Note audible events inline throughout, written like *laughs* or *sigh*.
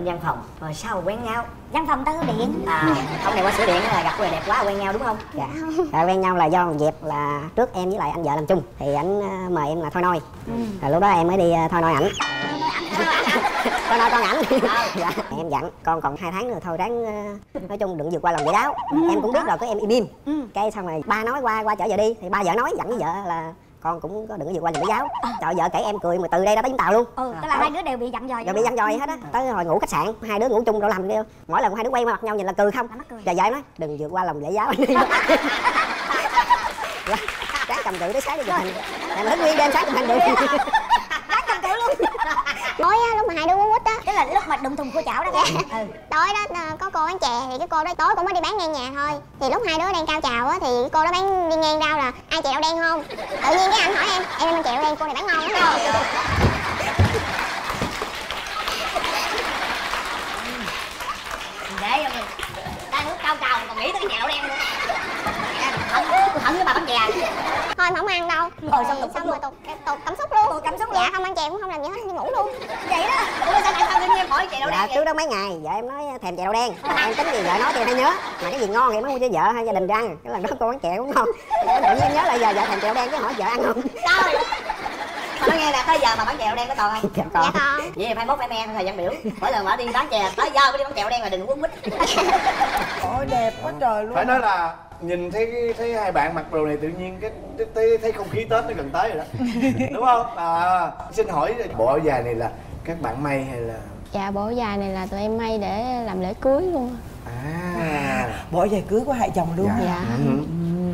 bên văn phòng. Rồi sau quen nhau. Văn phòng tư điện. À ông này qua sửa điện là gặp người đẹp quá quen nhau đúng không? Dạ. À, quen nhau là do một dịp là trước em với lại anh vợ làm chung. Thì anh à, mời em là thôi nôi ừ. rồi lúc đó em mới đi à, thôi nôi ảnh. Thôi nôi con ảnh. dạ. Em dặn con còn hai tháng nữa thôi ráng à, nói chung đừng vượt qua lòng dễ đáo em cũng biết rồi có em im im. Cái xong rồi ba nói qua qua chở vợ đi. Thì ba vợ nói dặn với vợ là con cũng có đừng có vượt qua dễ giáo. Trời vợ kể em cười mà từ đây ra tới vũng tàu luôn. Ừ tức là hai đứa đều bị dặn dò rồi bị dặn dò hết á. Tới hồi ngủ khách sạn hai đứa ngủ chung đâu làm điêu mỗi lần hai đứa quay mặt nhau nhìn là cười không? Rồi vợ nói đừng vượt qua lòng lễ giáo. *laughs* Sáng cầm cự tới sáng đi. Chụp hình mà thức nguyên đêm sáng chụp hình được Đáng cầm cự luôn Tối á, lúc mà hai đứa quấn quýt á. Tức là lúc mà đụng thùng cua chảo đó Dạ. *laughs* ừ. Tối đó ờ, có cô bán chè thì cái cô đó tối cũng mới đi bán ngang nhà thôi. Thì lúc hai đứa đang cao trào á thì cô đó bán đi ngang rau là ai chè đậu đen không? Tự nhiên cái anh hỏi em, em ăn chè đậu đen cô này bán ngon lắm không? Để rồi Đang lúc cao trào còn nghĩ tới cái nhẹo đen nữa. Không, hận với bà bán chè Thôi mà không ăn đâu. Rồi xong tục xong rồi tục, tục cảm xúc luôn. Tụt cảm xúc Dạ luôn. không ăn chè cũng không làm gì hết, đi ngủ luôn. Vậy đó. Ủa sao tại sao tự nhiên em hỏi chè đậu dạ đen trước đó mấy ngày vợ em nói thèm chè đậu đen. Em tính gì vợ nói thì hay nhớ. Mà cái gì ngon thì em nói mua cho vợ hay gia đình ăn. Cái lần đó cô bán chè cũng ngon. Em tự nhiên nhớ lại giờ vợ thèm chè đậu đen cái hỏi vợ ăn không? Trời Mà nói nghe là tới giờ mà bán chè đậu đen có còn không? dạ Dạ con. Vậy thì phải mốt phải me thời gian biểu. Mỗi lần mở đi bán chè tới giờ mới đi bán chè đậu đen là đừng quấn quýt. *laughs* Ôi đẹp quá trời luôn. Phải nói là nhìn thấy thấy hai bạn mặc đồ này tự nhiên cái thấy- thấy, không khí tết nó gần tới rồi đó. *laughs* Đúng không? À xin hỏi bộ áo dài này là các bạn may hay là? Dạ bộ dài này là tụi em may để làm lễ cưới luôn. À. Bộ giày cưới của hai chồng luôn Dạ. Ừ.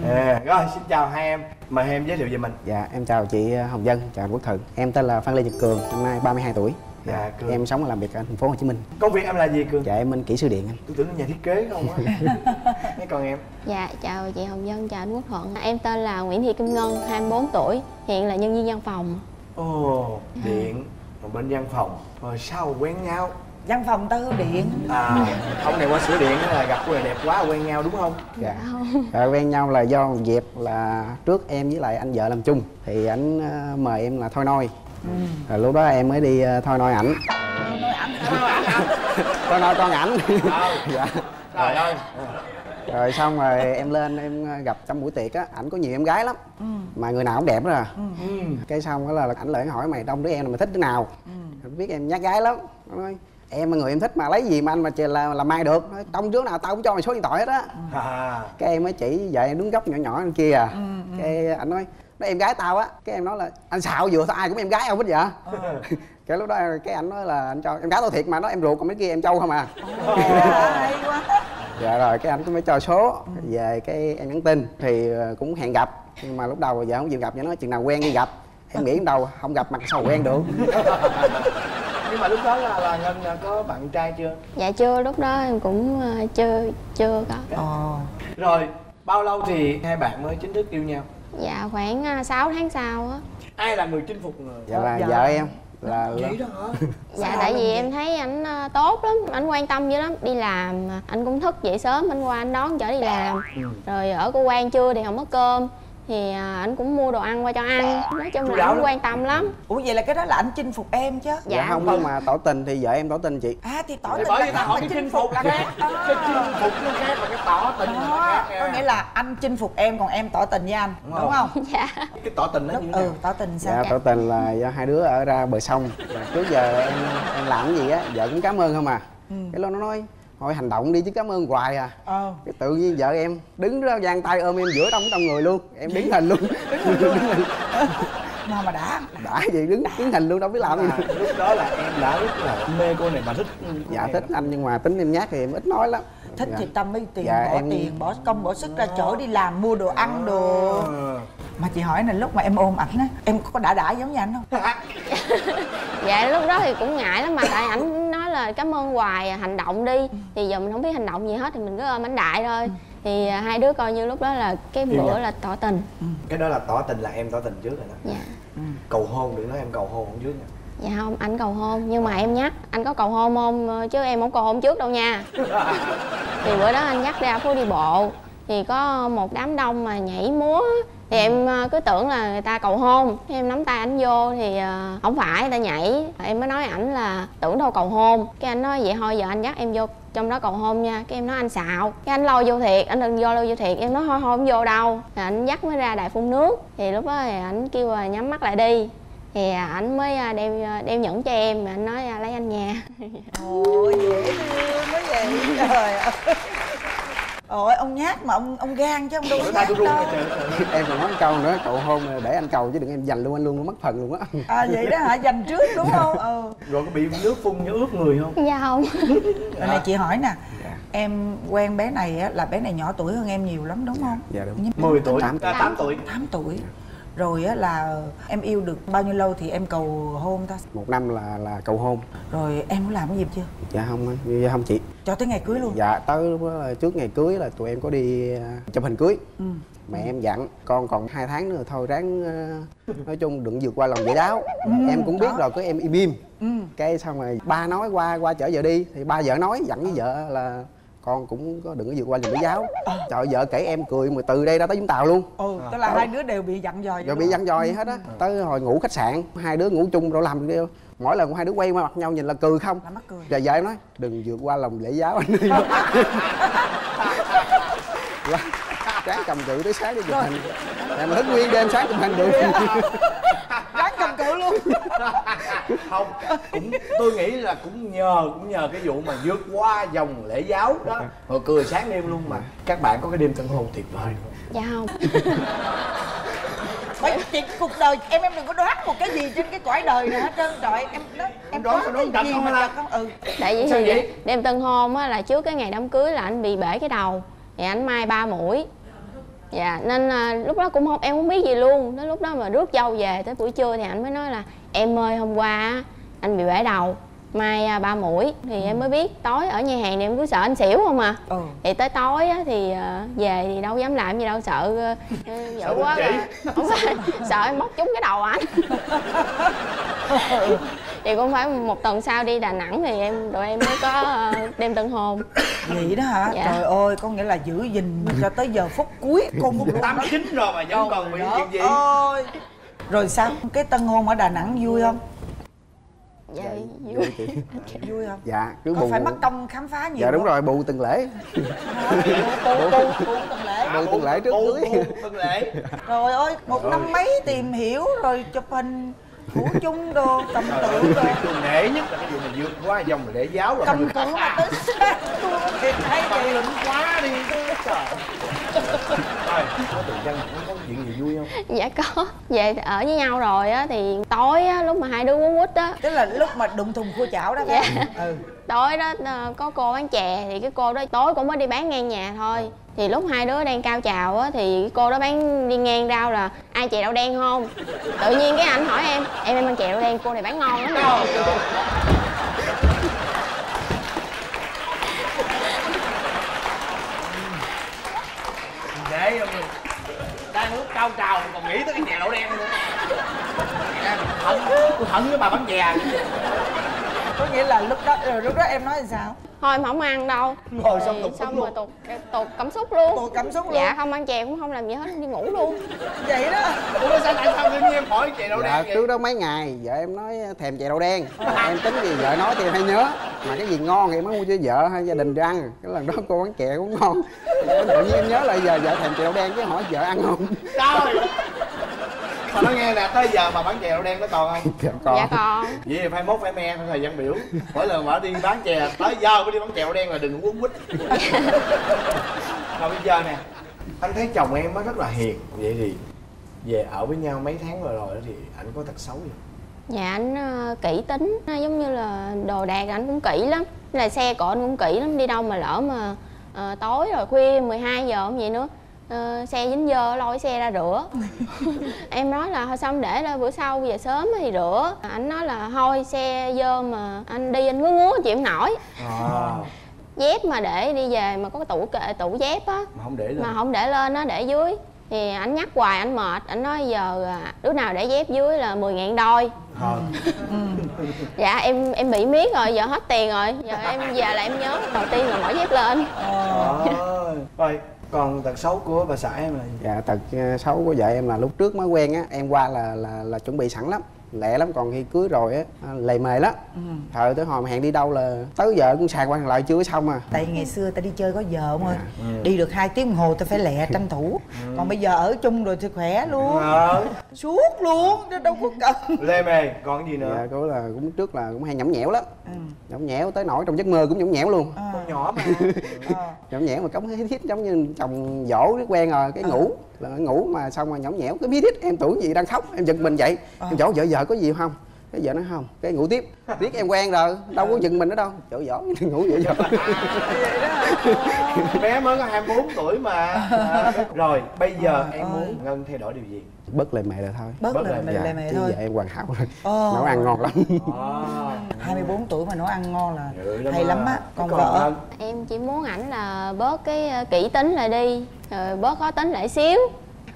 à, rồi xin chào hai em mời hai em giới thiệu về mình Dạ, em chào chị Hồng Dân, chào anh Quốc Thận. Em tên là Phan Lê Nhật Cường, năm nay 32 tuổi. Dạ, Cường. Em sống và làm việc ở thành phố Hồ Chí Minh. công việc em là gì cường Dạ, em bên kỹ sư điện anh. tôi tưởng là nhà thiết kế không á *laughs* mấy con em Dạ chào chị Hồng Dân, chào anh Quốc Thuận Em tên là Nguyễn Thị Kim Ngân, 24 tuổi Hiện là nhân viên văn phòng ồ điện một bên văn phòng rồi sao quen nhau văn phòng tư điện à ông này qua sửa điện là gặp người đẹp quá quen nhau đúng không Dạ. Dạ, quen nhau là do một dịp là trước em với lại anh vợ làm chung thì ảnh ờ, mời em là thôi nôi. Rồi lúc đó em mới đi ờ, thôi nôi ảnh. thôi nôi con ảnh. dạ. trời ơi Rồi xong rồi em lên em gặp trong buổi tiệc á, ảnh có nhiều em gái lắm. Mà người nào cũng đẹp đó à. Cái xong đó là ảnh lại hỏi mày đông đứa em là mày thích đứa nào? biết em nhát gái lắm nó nói em là người em thích mà lấy gì mà anh mà là làm mai được. Nói trong trước nào tao cũng cho mày số điện thoại hết á. À. Cái em mới chỉ em đứng góc nhỏ nhỏ bên kia à. Cái anh nói nói em gái tao á. Cái em nói là anh xạo vừa thôi ai cũng em gái không hết vậy? *laughs* Cái lúc đó cái anh nói là anh cho em gái tao thiệt mà nó em ruột còn mấy kia em trâu không à. Hay quá. *laughs* Dạ rồi cái anh cũng mới cho số. Về cái em nhắn tin thì ờ, cũng hẹn gặp. Nhưng mà lúc đầu vợ không chịu gặp vậy nói chừng nào quen đi gặp. Em nghĩ đâu không gặp mặt sao quen được *laughs* nhưng mà lúc đó là, là ngân đã có bạn trai chưa? Dạ chưa, lúc đó em cũng ờ, chưa chưa có. Ờ. Rồi bao lâu thì hai bạn mới chính thức yêu nhau? Dạ khoảng ờ, 6 tháng sau á. Ai là người chinh phục người? Dạ là Dạ. vợ em là vậy đó hả? Dạ tại vì em thấy ảnh ờ, tốt lắm, ảnh quan tâm dữ lắm. Đi làm ờ, anh cũng thức dậy sớm, anh qua anh đón chở đi làm. Rồi ở cơ quan trưa thì không có cơm Thì ờ, ảnh cũng mua đồ ăn qua cho ăn. Nói chung Chu là ảnh quan tâm lắm. Ủa vậy là cái đó là anh chinh phục em chứ? Dạ, Dạ. không nhưng mà tỏ tình thì vợ em tỏ tình chị. À thì tỏ thì tình bởi vì ta hỏi cái chinh phục là khác. cái chinh phục nó khác và cái tỏ tình là đó khác có nghĩa là anh chinh phục em còn em tỏ tình với anh Đúng đúng không? *laughs* Dạ. Cái tỏ tình nó lúc như ừ tỏ tình sao? Dạ tỏ tình là do hai đứa ở ra bờ sông. Và trước giờ em em làm cái gì á vợ cũng cảm ơn không à. Cái lo nó nói thôi hành động đi chứ cảm ơn hoài à. Ờ. Cái tự nhiên vợ em đứng đó giang tay ôm em giữa trong trong người luôn. Em đứng hình luôn. *laughs* Đứng hình mà mà đã. Đã gì đứng đứng hình luôn đâu biết làm gì. Mà lúc đó là em đã rất là mê cô này mà thích dạ thích anh nhưng mà tính em nhát thì em ít nói lắm thích Dạ. thì tâm mấy tiền Dạ, bỏ em- tiền bỏ công bỏ sức ra chở đi làm mua đồ ăn đồ. Ờ. mà chị hỏi này lúc mà em ôm ảnh á em có đã đã giống như anh không? *laughs* Dạ lúc đó thì cũng ngại lắm mà tại ảnh nói là cảm ơn hoài à, hành động đi. Thì giờ mình không biết hành động gì hết thì mình cứ ôm ảnh đại thôi. Thì à, hai đứa coi như lúc đó là cái bữa nhau. là tỏ tình. Cái đó là tỏ tình là em tỏ tình trước rồi đó. Dạ. Cầu hôn đừng nói em cầu hôn trước nha Dạ không, anh cầu hôn. Nhưng mà em nhắc, anh có cầu hôn không? Ờ, Chứ em không cầu hôn trước đâu nha. *laughs* Thì bữa đó anh dắt ra phố đi bộ. Thì có một đám đông mà nhảy múa. Thì em ờ, cứ tưởng là người ta cầu hôn. Em nắm tay ảnh vô thì ờ, không phải người ta nhảy. Em mới nói ảnh là tưởng đâu cầu hôn. Cái anh nói vậy thôi giờ anh dắt em vô trong đó cầu hôn nha. Cái em nói anh xạo. Cái anh lôi vô thiệt anh đừng vô lôi vô thiệt. Em nói thôi thôi không vô đâu. Thì anh dắt mới ra đài phun nước. Thì lúc đó thì ảnh kêu là nhắm mắt lại đi thì ảnh mới ờ, đem ờ, đem nhẫn cho em mà anh nói lấy anh nha. *laughs* Ôi dễ thương quá vậy. Trời ơi. Ôi ông nhát mà ông ông gan chứ ông đâu có nhát đâu. em còn nói một câu nữa cầu hôn để anh cầu chứ đừng em giành luôn anh luôn mất phần luôn á. À vậy đó hả? Dành trước đúng không? Ừ. Rồi có bị nước phun như ướt người không? Dạ không. Rồi này chị hỏi nè. Em quen bé này á, là bé này nhỏ tuổi hơn em nhiều lắm đúng không? dạ đúng. 10 tuổi. Tám. à, 8 tuổi. 8 tuổi Rồi á là em yêu được bao nhiêu lâu thì em cầu hôn ta? một năm là là cầu hôn Rồi em có làm cái gì chưa? dạ không anh dạ không chị Cho tới ngày cưới luôn dạ tới trước ngày cưới là tụi em có đi à, chụp hình cưới Ừ. mẹ em dặn con còn hai tháng nữa thôi ráng à, nói chung đừng vượt qua lòng dễ đáo em cũng biết đó. rồi cứ em im im Ừ cái xong rồi ba nói qua qua chở vợ đi thì ba vợ nói dặn với vợ là con cũng có đừng có vượt qua lòng dễ giáo. Trời vợ kể em cười mà từ đây ra tới vũng tàu luôn. Ừ, tức là hai đứa đều bị dặn dò vậy rồi bị dặn dòi hết á. Tới hồi ngủ khách sạn hai đứa ngủ chung đâu làm được đâu mỗi lần hai đứa quay qua mặt nhau nhìn là cười không? Là mắc cười. Rồi vợ em nói đừng vượt qua lòng lễ giáo. *laughs* Anh Là ráng cầm cự tới sáng đi chụp hình. Em mà thức nguyên đêm sáng chụp hình được *laughs* Cự *laughs* luôn không cũng tôi nghĩ là cũng nhờ cũng nhờ cái vụ mà vượt qua dòng lễ giáo đó. Rồi cười sáng đêm luôn mà. Các bạn có cái đêm tân hôn tuyệt vời dạ không. Mấy chị cuộc đời em em đừng có đoán một cái gì trên cái cõi đời này hết trơn. Trời em nó em đoán cái gì không mà trật không ừ. Tại vì Sao thì vậy? đêm tân hôn á là trước cái ngày đám cưới là anh bị bể cái đầu. Thì anh mai ba mũi dạ nên là lúc đó cũng không em không biết gì luôn. Đến lúc đó mà rước dâu về tới buổi trưa thì anh mới nói là em ơi hôm qua á, anh bị bể đầu mai à, ba mũi thì em mới biết tối ở nhà hàng thì em cứ sợ anh xỉu không à. Ừ. Thì tới tối á, thì ờ, về thì đâu dám làm gì đâu sợ *laughs* dữ Sợ quá không sợ em móc trúng cái đầu anh *laughs* thì cũng phải một tuần sau đi Đà Nẵng thì em tụi em mới có ờ, đêm tân hôn. *coughs* Vậy đó hả? Dạ. trời ơi có nghĩa là giữ gìn cho tới giờ phút cuối cùng luôn tám chín rồi mà vẫn còn bị chuyện gì? Ơi. rồi sao? Cái tân hôn ở đà nẵng vui không? Dạ vui. Vui chị. *laughs* vui không? Dạ cứ có bù. phải mất công khám phá nhiều dạ đúng không? rồi bù từng lễ. Tu tuần lễ. Bù từng lễ trước Bù- cưới. bù từng lễ. Trời ơi một năm mấy tìm hiểu rồi chụp hình ngủ *laughs* chung đồ cầm tượng đồ. tôi nể nhất là cái vụ mà vượt qua dòng lễ giáo rồi cầm tượng mà tới sáng luôn thiệt hay vậy lịnh quá đi trời. *laughs* Có tự có chuyện gì vui không? *laughs* Dạ có về ở với nhau rồi á thì tối á lúc mà hai đứa quấn quýt á. Tức là lúc mà đụng thùng cua chảo đó phải không? *laughs* Ừ. Tối đó ờ, có cô bán chè thì cái cô đó tối cũng mới đi bán ngang nhà thôi. Thì lúc hai đứa đang cao trào á thì cái cô đó bán đi ngang rau là ai chè đậu đen không? Tự nhiên cái anh hỏi em em em ăn chè đậu đen cô này bán ngon lắm. Không để ông đang lúc cao trào còn nghĩ tới cái chè đậu đen nữa. Em hận tôi hận với bà bán chè có nghĩa là lúc đó ờ, lúc đó em nói là sao? Thôi em không ăn đâu. Ngồi xong tụt xong rồi tụt tụt cảm xúc luôn. Tụt cảm xúc luôn? dạ không ăn chè cũng không làm gì hết đi ngủ luôn. Vậy đó. Ủa sao tại sao tự nhiên em hỏi chè đậu dạ đen trước đó mấy ngày vợ em nói thèm chè đậu đen. Em tính gì vợ nói thì em hay nhớ. Mà cái gì ngon thì em mới mua cho vợ hay gia đình đi ăn. Cái lần đó cô bán chè cũng ngon. Tự nhiên em nhớ lại giờ vợ thèm chè đậu đen cái hỏi vợ ăn không? Trời mà nói nghe nè tới giờ mà bán chè đậu đen nó còn không? Dạ còn. Dạ còn. Vậy thì phải mốt phải me thời gian biểu. Mỗi lần mà đi bán chè tới giờ mới đi bán chè đậu đen là đừng quấn quýt rồi bây giờ nè anh thấy chồng em nó rất là hiền. Vậy thì về ở với nhau mấy tháng rồi rồi thì anh có tật xấu gì dạ anh ờ, kỹ tính. Nó giống như là đồ đạc anh cũng kỹ lắm. Là xe của anh cũng kỹ lắm đi đâu mà lỡ mà ờ, tối rồi khuya 12 giờ không vậy nữa Ờ, xe dính dơ lôi xe ra rửa. *laughs* Em nói là thôi xong để là bữa sau về sớm thì rửa. Anh nói là thôi xe dơ mà anh đi anh ngứa ngứa chịu nổi. À. Dép mà để đi về mà có cái tủ kệ tủ dép á. Mà không để lên. Mà không để lên á để dưới. Thì anh nhắc hoài anh mệt. Anh nói giờ à, đứa nào để dép dưới là 10 ngàn đôi. Ờ. *laughs* dạ em em bị miết rồi giờ hết tiền rồi. Giờ em về là em nhớ đầu tiên là bỏ dép lên. Ờ. rồi còn tật xấu của bà xã em là gì? Dạ tật ờ, xấu của vợ em là lúc trước mới quen á, em qua là là là chuẩn bị sẵn lắm lẹ lắm còn khi cưới rồi á à, lầy mề lắm. Ừ. thời tới hồi mà hẹn đi đâu là tới giờ cũng sàng qua sàng lại chưa có xong à. Tại ngày xưa ta đi chơi có giờ ông ơi Ừ. đi được hai tiếng đồng hồ ta phải lẹ *laughs* tranh thủ. Còn bây giờ ở chung rồi thì khỏe luôn. Ờ. Suốt luôn chứ đâu có cần. Lê mề còn cái gì nữa? Dạ có là cũng trước là cũng hay nhõng nhẽo lắm. Ừ. nhõng nhẽo tới nỗi trong giấc mơ cũng nhõng nhẽo luôn. À. con nhỏ mà. *laughs* Ờ. nhõng nhẽo mà cống hít hít giống như chồng dỗ biết quen rồi cái ngủ là ngủ mà xong mà nhõng nhẽo cái hít hít em tưởng gì đang khóc em giật mình dậy em dỗ vợ vợ có gì không? Cái vợ nói không cái ngủ tiếp. *laughs* Biết em quen rồi đâu có giật mình nữa đâu. Dỗ dỗ *laughs* ngủ dỗ dỗ *laughs* bé mới có 24 tuổi mà. À, rồi bây giờ em muốn ngân thay đổi điều gì bớt lời mẹ rồi thôi. Bớt Bớt lời Dạ, lời mề chứ thôi. giờ em hoàn hảo rồi. Ồ. nấu ăn ngon lắm. *laughs* À, 24 tuổi mà nấu ăn ngon là dữ hay lắm á còn còn vợ. em chỉ muốn ảnh là bớt cái ờ, kỹ tính lại đi rồi bớt khó tính lại xíu.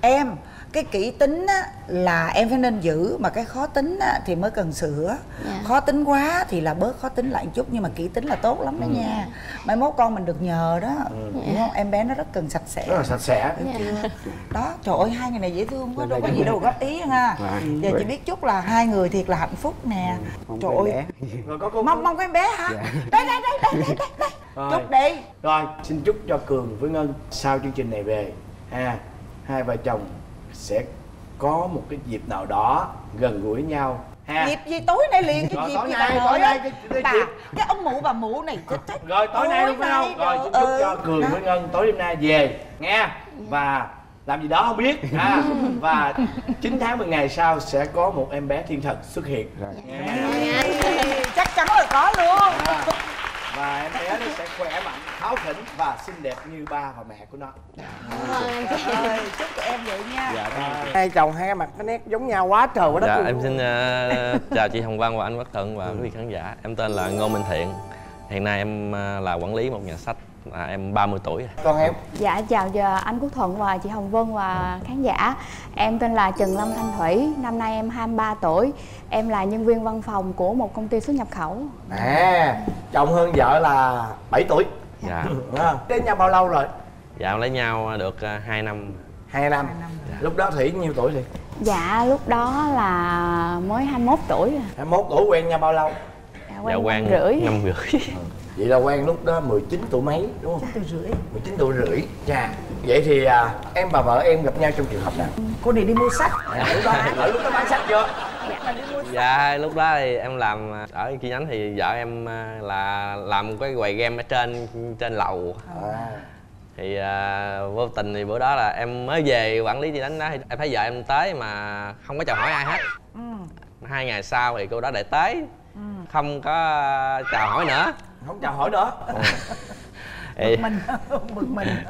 Em cái kỹ tính á, là em phải nên giữ mà cái khó tính á, thì mới cần sửa. Dạ. khó tính quá thì là bớt khó tính lại một chút nhưng mà kỹ tính là tốt lắm đó Ừ. nha. Mai mốt con mình được nhờ đó. Hiểu không? Em bé nó rất cần sạch sẽ. Rất là sạch sẽ. Hiểu chưa? đó trời ơi hai người này dễ thương quá đâu có gì đâu góp ý ha Dạ. giờ chỉ biết chúc là hai người thiệt là hạnh phúc nè. Mong trời ơi. bé. rồi có cô mong mong em bé hả? Dạ. đây đây đây đây đây đây. Rồi. chúc đi. Rồi, xin chúc cho Cường với Ngân sau chương trình này về. Ha, hai vợ chồng sẽ có một cái dịp nào đó gần gũi nhau ha. dịp gì tối nay liền cái Rồi, dịp tối gì nay, tối nay cái- cái bà dịp. cái ông mụ bà mụ này chết chết Rồi tối nay luôn phải không? Rồi chúc ừ, cho Cường với Ngân tối đêm nay về nghe và làm gì đó không biết ha. Và 9 tháng 10 ngày sau sẽ có một em bé thiên thần xuất hiện. Rồi. Nghe. chắc chắn là có luôn À, và em bé nó sẽ khỏe mạnh, tháo khỉnh và xinh đẹp như ba và mẹ của nó. Ơi, chúc cho em vậy nha dạ cảm ơn. Hai chồng hai mặt cái nét giống nhau quá trời quá đất Dạ, luôn. em xin ờ, chào chị Hồng Vân và anh Quốc Thuận và quý vị khán giả. Em tên là Ngô Minh Thiện. Hiện nay em ờ, là quản lý một nhà sách. À, em 30 tuổi. rồi. Còn em Dạ chào giờ anh Quốc Thuận và chị Hồng Vân và khán giả Em tên là Trần Lâm Thanh Thủy Năm nay em 23 tuổi Em là nhân viên văn phòng của một công ty xuất nhập khẩu À, chồng hơn vợ là 7 tuổi. Dạ. Đến nhau bao lâu rồi? Dạ em lấy nhau được 2 năm. 2 năm. Lúc đó Thủy nhiêu tuổi thì? Dạ lúc đó là mới 21 tuổi à. 21 tuổi quen nhau bao lâu? Dạ, Dạ quen năm rưỡi năm rưỡi. Vậy là quen lúc đó 19 tuổi mấy đúng không? từ rưỡi 19 tuổi rưỡi. Chà. Vậy thì à, em và vợ em gặp nhau trong trường hợp nào? cô này đi mua sách À, lúc đó ở lúc đó bán sách chưa? Dạ lúc đó thì em làm ở chi nhánh thì vợ em ờ, là làm cái quầy game ở trên trên lầu. À. thì à, vô tình thì bữa đó là em mới về quản lý chi nhánh đó thì em thấy vợ em tới mà không có chào hỏi ai hết ừ. hai ngày sau thì cô đó lại tới không có chào hỏi nữa Không chào hỏi nữa. thì, mình *laughs* bực mình *laughs*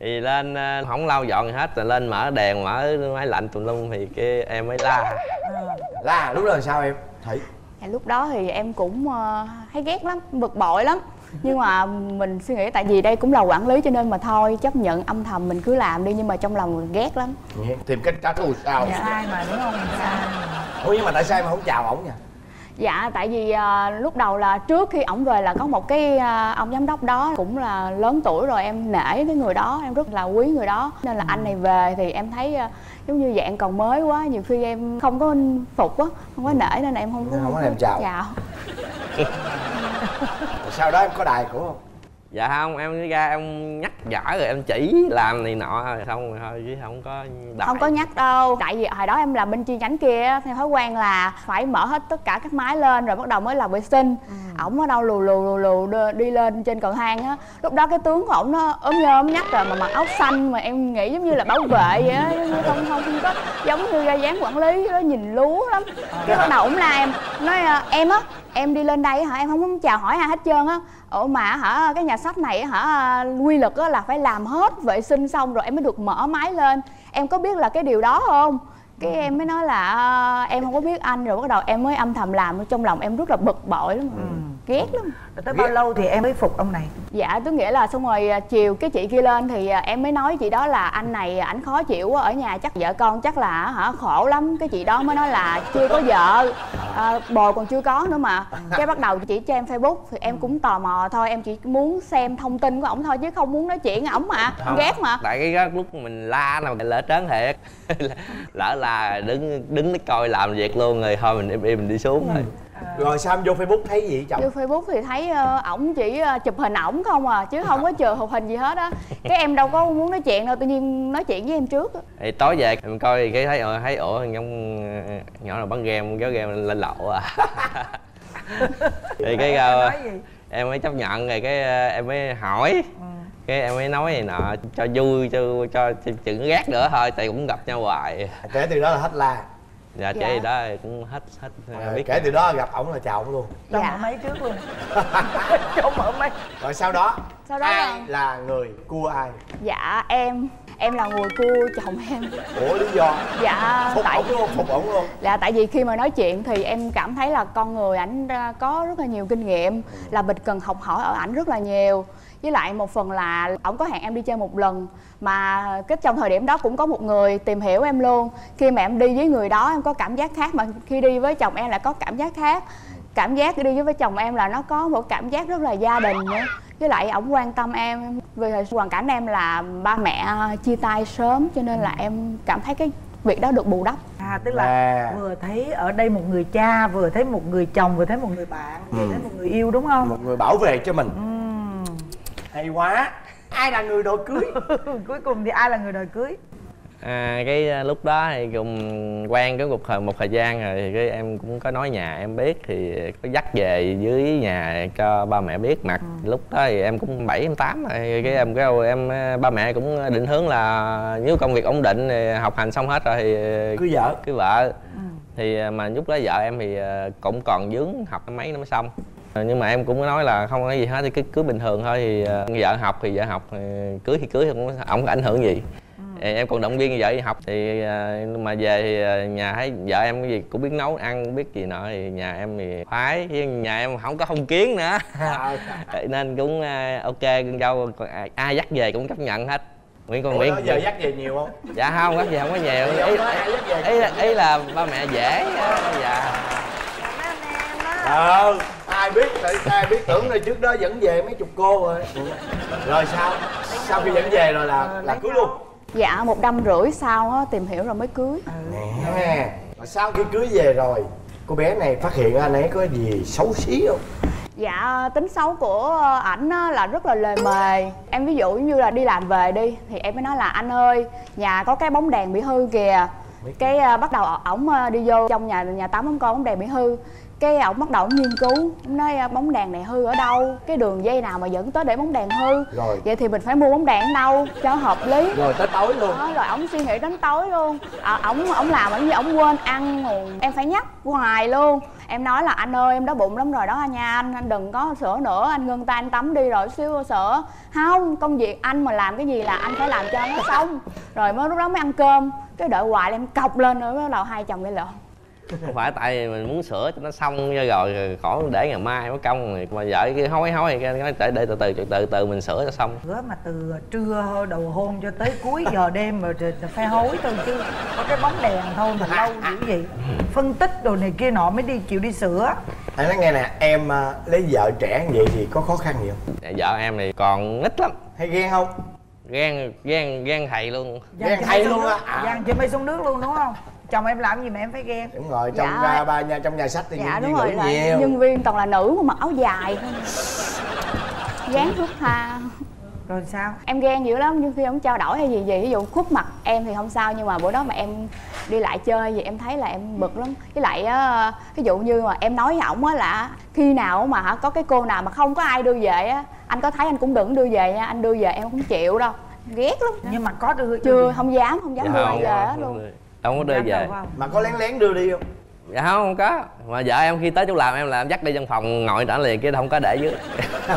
thì lên à, không lau dọn gì hết rồi lên mở đèn mở máy lạnh tùm lum thì cái em mới la Là lúc đó là sao em? Thủy. dạ, Lúc đó thì em cũng ờ, thấy ghét lắm, bực bội lắm nhưng mà mình suy nghĩ tại vì đây cũng là quản lý cho nên mà thôi chấp nhận âm thầm mình cứ làm đi nhưng mà trong lòng mình ghét lắm Tìm cách trả thù sao? sai mà đúng không sai Ủa nhưng mà tại sao em không chào ổng nha? Dạ tại vì à, lúc đầu là trước khi ổng về là có một cái à, ông giám đốc đó cũng là lớn tuổi rồi em nể cái người đó em rất là quý người đó nên là anh này về thì em thấy à, giống như dạng còn mới quá nhiều khi em không có phục á không có nể nên là em không có, Nên không có làm chào. *laughs* chào Sau đó em có đài của không? Dạ không em ra em nhắc nhở rồi em chỉ làm này nọ rồi xong rồi thôi chứ không có đợi. không có nhắc đâu. Tại vì hồi đó em làm bên chi nhánh kia á, theo thói quen là phải mở hết tất cả các máy lên rồi bắt đầu mới làm vệ sinh. Ổng ở đâu lù lù lù lù đi lên trên cầu thang á. Lúc đó cái tướng của ổng nó ốm nhôm nhắc rồi mà mặc áo xanh mà em nghĩ giống như là bảo vệ vậy á. Không không không có giống như ra dáng quản lý nó nhìn lú lắm. Cái bắt đầu ổng la em nói à, em á em đi lên đây hả? Em không có chào hỏi ai hết trơn á ủa mà hả cái nhà sách này hả quy luật á là phải làm hết vệ sinh xong rồi em mới được mở máy lên. Em có biết là cái điều đó không? Cái em mới nói là à, em không có biết anh. Rồi bắt đầu em mới âm thầm làm. Trong lòng em rất là bực bội lắm. Ghét lắm Rồi tới bao lâu thì em mới phục ông này? Dạ tức nghĩa là xong rồi à, chiều cái chị kia lên thì à, em mới nói chị đó là anh này ảnh khó chịu quá ở nhà chắc vợ con chắc là hả khổ lắm. Cái chị đó mới nói là chưa có vợ à, bồ còn chưa có nữa mà. Cái bắt đầu chỉ cho em facebook thì em cũng tò mò thôi em chỉ muốn xem thông tin của ổng thôi chứ không muốn nói chuyện ổng mà Không. ghét mà. tại cái đó lúc mình la là mình lỡ trớn thiệt. *laughs* Lỡ là đứng đứng coi làm việc luôn rồi thôi mình im im mình đi xuống thôi rồi sao em vô facebook thấy gì chồng vô facebook thì thấy ờ, ổng chỉ ờ, chụp hình ổng không à chứ không có chờ chụp hình gì hết á cái em đâu có muốn nói chuyện đâu tự nhiên nói chuyện với em trước á thì tối về mình coi cái thấy ờ, thấy ủa ờ, nhỏ nào bắn game kéo game lên lộ à thì cái Em ờ, gì em mới chấp nhận rồi cái ờ, em mới hỏi Ừ. cái em mới nói này nọ cho vui cho cho, chừng ghét nữa thôi tại cũng gặp nhau hoài kể từ đó là hết la dạ Dạ. chị đó cũng hết hết à, biết kể từ đó gặp ổng là chào ổng luôn. Dạ. mở máy trước luôn. *laughs* Cho mở máy. Rồi sau đó? Sau đó ai? là là người cua ai? Dạ em em là người cua chồng em. Ủa lý do? Dạ phục tại ổng luôn phục ổng luôn. Là tại vì khi mà nói chuyện thì em cảm thấy là con người ảnh có rất là nhiều kinh nghiệm là mình cần học hỏi ở ảnh rất là nhiều với lại một phần là ổng có hẹn em đi chơi một lần mà cái trong thời điểm đó cũng có một người tìm hiểu em luôn. Khi mà em đi với người đó em có cảm giác khác mà khi đi với chồng em lại có cảm giác khác. Cảm giác đi với chồng em là nó có một cảm giác rất là gia đình nữa. Với lại ổng quan tâm em vì hoàn cảnh em là ba mẹ chia tay sớm cho nên là em cảm thấy cái việc đó được bù đắp. À tức là À. vừa thấy ở đây một người cha vừa thấy một người chồng vừa thấy một người bạn vừa thấy một người yêu đúng không? Một người bảo vệ cho mình. Ừm. Hay quá. Ai là người đội cưới? *laughs* Cuối cùng thì ai là người đòi cưới? À, cái à, lúc đó thì cùng quen cái một thời một thời gian rồi thì cái em cũng có nói nhà em biết thì có dắt về dưới nhà cho ba mẹ biết. Mặt lúc đó thì em cũng bảy em tám rồi. Cái em kêu em à, ba mẹ cũng định hướng là nếu công việc ổn định thì học hành xong hết rồi thì cưới vợ. cưới vợ. Thì à, mà lúc đó vợ em thì à, cũng còn dướng học năm mấy nó mới xong nhưng mà em cũng có nói là không có gì hết thì cứ cưới bình thường thôi thì à, vợ học thì vợ học thì cưới thì cưới không có ổng có ảnh hưởng gì. Thì em còn động viên vợ đi học thì à, mà về thì à, nhà thấy vợ em cái gì cũng biết nấu ăn cũng biết gì nọ thì nhà em thì khoái chứ nhà em không có phong kiến nữa. *laughs* Nên cũng à, ok con dâu còn ai, dắt về cũng chấp nhận hết. Nguyễn con Nguyễn. giờ dắt về nhiều không? Dạ không dắt về không có nhiều. Ý, ý, ý, là, ý là ba mẹ dễ dạ. Ờ ai biết ai biết? Tưởng là trước đó dẫn về mấy chục cô rồi. Rồi sao? Sau khi dẫn về rồi là là cưới luôn? Dạ một năm rưỡi sau á, tìm hiểu rồi mới cưới. Nè rồi sau khi cưới về rồi cô bé này phát hiện anh ấy có gì xấu xí không? Dạ tính xấu của ảnh á là rất là lề mề. Em ví dụ như là đi làm về đi Thì em mới nói là anh ơi Nhà có cái bóng đèn bị hư kìa. Cái à, bắt đầu ổng à, đi vô trong nhà nhà tắm ổng coi bóng đèn bị hư cái ổng bắt đầu ổng nghiên cứu ổng nói à, bóng đèn này hư ở đâu? Cái đường dây nào mà dẫn tới để bóng đèn hư? Rồi. vậy thì mình phải mua bóng đèn ở đâu cho hợp lý? Rồi tới tối luôn. Đó, rồi ổng suy nghĩ đến tối luôn. À, ổng ổng làm ở như ổng quên ăn em phải nhắc hoài luôn. Em nói là anh ơi em đói bụng lắm rồi đó nha anh anh đừng có sữa nữa. Anh ngưng tay anh tắm đi rồi xíu sữa không công việc anh mà làm cái gì là anh phải làm cho nó xong. Rồi mới lúc đó mới ăn cơm. Cái đợi hoài là em cọc lên nữa bắt đầu hai chồng gây lộn không phải tại vì mình muốn sửa cho nó xong cho rồi rồi khỏi để ngày mai mới công rồi. Mà vợ kia hối hối cái nói để để từ từ từ từ từ mình sửa cho xong. Hứa mà từ trưa đầu hôn cho tới cuối giờ đêm rồi thì phải hối thôi chứ có cái bóng đèn thôi mà lâu dữ gì phân tích đồ này kia nọ mới đi chịu đi sửa. Anh nói nghe nè em à, lấy vợ trẻ như vậy thì có khó khăn gì không? Dạ, vợ em thì còn ít lắm. Hay ghen không? Ghen ghen ghen thầy luôn. Ghen xuống luôn á. À. Giang cho mây xuống nước luôn đúng không chồng em làm gì mà em phải ghen? Đúng rồi trong Dạ. dạ. ba nhà trong nhà sách thì dạ nhân đúng viên rồi nữ là nhiều. nhân viên toàn là nữ mà mặc áo dài. Thôi gán thước tha. Rồi sao? Em ghen dữ lắm nhưng khi ông trao đổi hay gì gì. Ví dụ khuất mặt em thì không sao nhưng mà bữa đó mà em đi lại chơi gì em thấy là em bực lắm. Với lại á ví dụ như mà em nói với ổng á là khi nào mà hả có cái cô nào mà không có ai đưa về á anh có thấy anh cũng đừng đưa về nha anh đưa về em không chịu đâu. Ghét lắm. Nhưng mà có đưa chưa không dám không dám Dạ đưa về á không, luôn không có đưa về. đâu mà có lén lén đưa đi không? Dạ không không có. Mà vợ em khi tới chỗ làm em là em dắt đi trong phòng ngồi trả liền chứ không có để dưới. *laughs*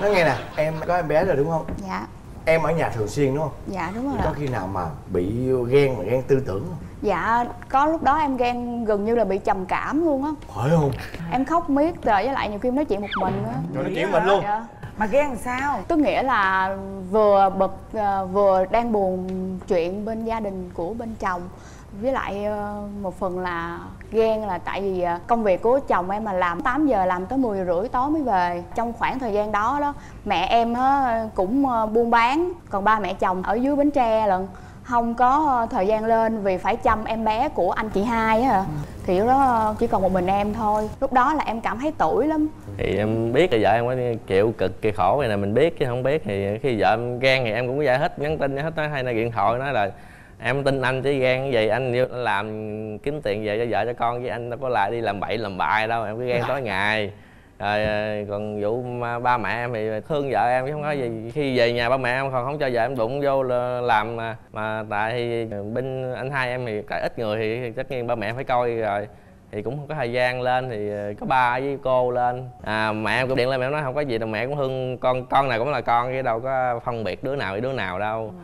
Nói nghe nè em có em bé rồi đúng không? Dạ. Em ở nhà thường xuyên đúng không? Dạ đúng rồi có khi nào mà bị ghen mà ghen tư tưởng không? Dạ có lúc đó em ghen gần như là bị trầm cảm luôn á. Phải không? Em khóc miết rồi với lại nhiều khi em nói chuyện một mình á. Rồi nói chuyện mình luôn. dạ mà ghen làm sao? Tôi nghĩa là vừa bực ờ, vừa đang buồn chuyện bên gia đình của bên chồng. Với lại ờ, một phần là ghen là tại vì ờ, công việc của chồng em mà làm 8 giờ làm tới 10 rưỡi tối mới về. Trong khoảng thời gian đó đó, mẹ em cũng buôn bán, còn ba mẹ chồng ở dưới bến tre lận. Không có thời gian lên vì phải chăm em bé của anh chị hai á. Thì lúc đó chỉ còn một mình em thôi. Lúc đó là em cảm thấy tủi lắm thì em biết là vợ em có chịu cực kỳ khổ này nè, mình biết chứ không biết thì khi vợ em gan thì em cũng có giải thích, nhắn tin hết nói hay là điện thoại nói là em tin anh chứ gan cái gì, anh làm kiếm tiền về cho vợ cho con với anh đâu có lại đi làm bậy làm bại đâu, em cứ gan tối ngày. Rồi ờ, còn vụ ba mẹ em thì thương vợ em chứ không có gì. Khi về nhà ba mẹ em còn không cho vợ em đụng vô làm mà mà tại bên anh hai em thì tại ít người thì tất nhiên ba mẹ em phải coi rồi thì cũng không có thời gian lên thì ờ, có ba với cô lên. À, mẹ em cũng điện lên mẹ em nói không có gì đâu mẹ cũng thương con con này cũng là con chứ đâu có phân biệt đứa nào với đứa nào đâu.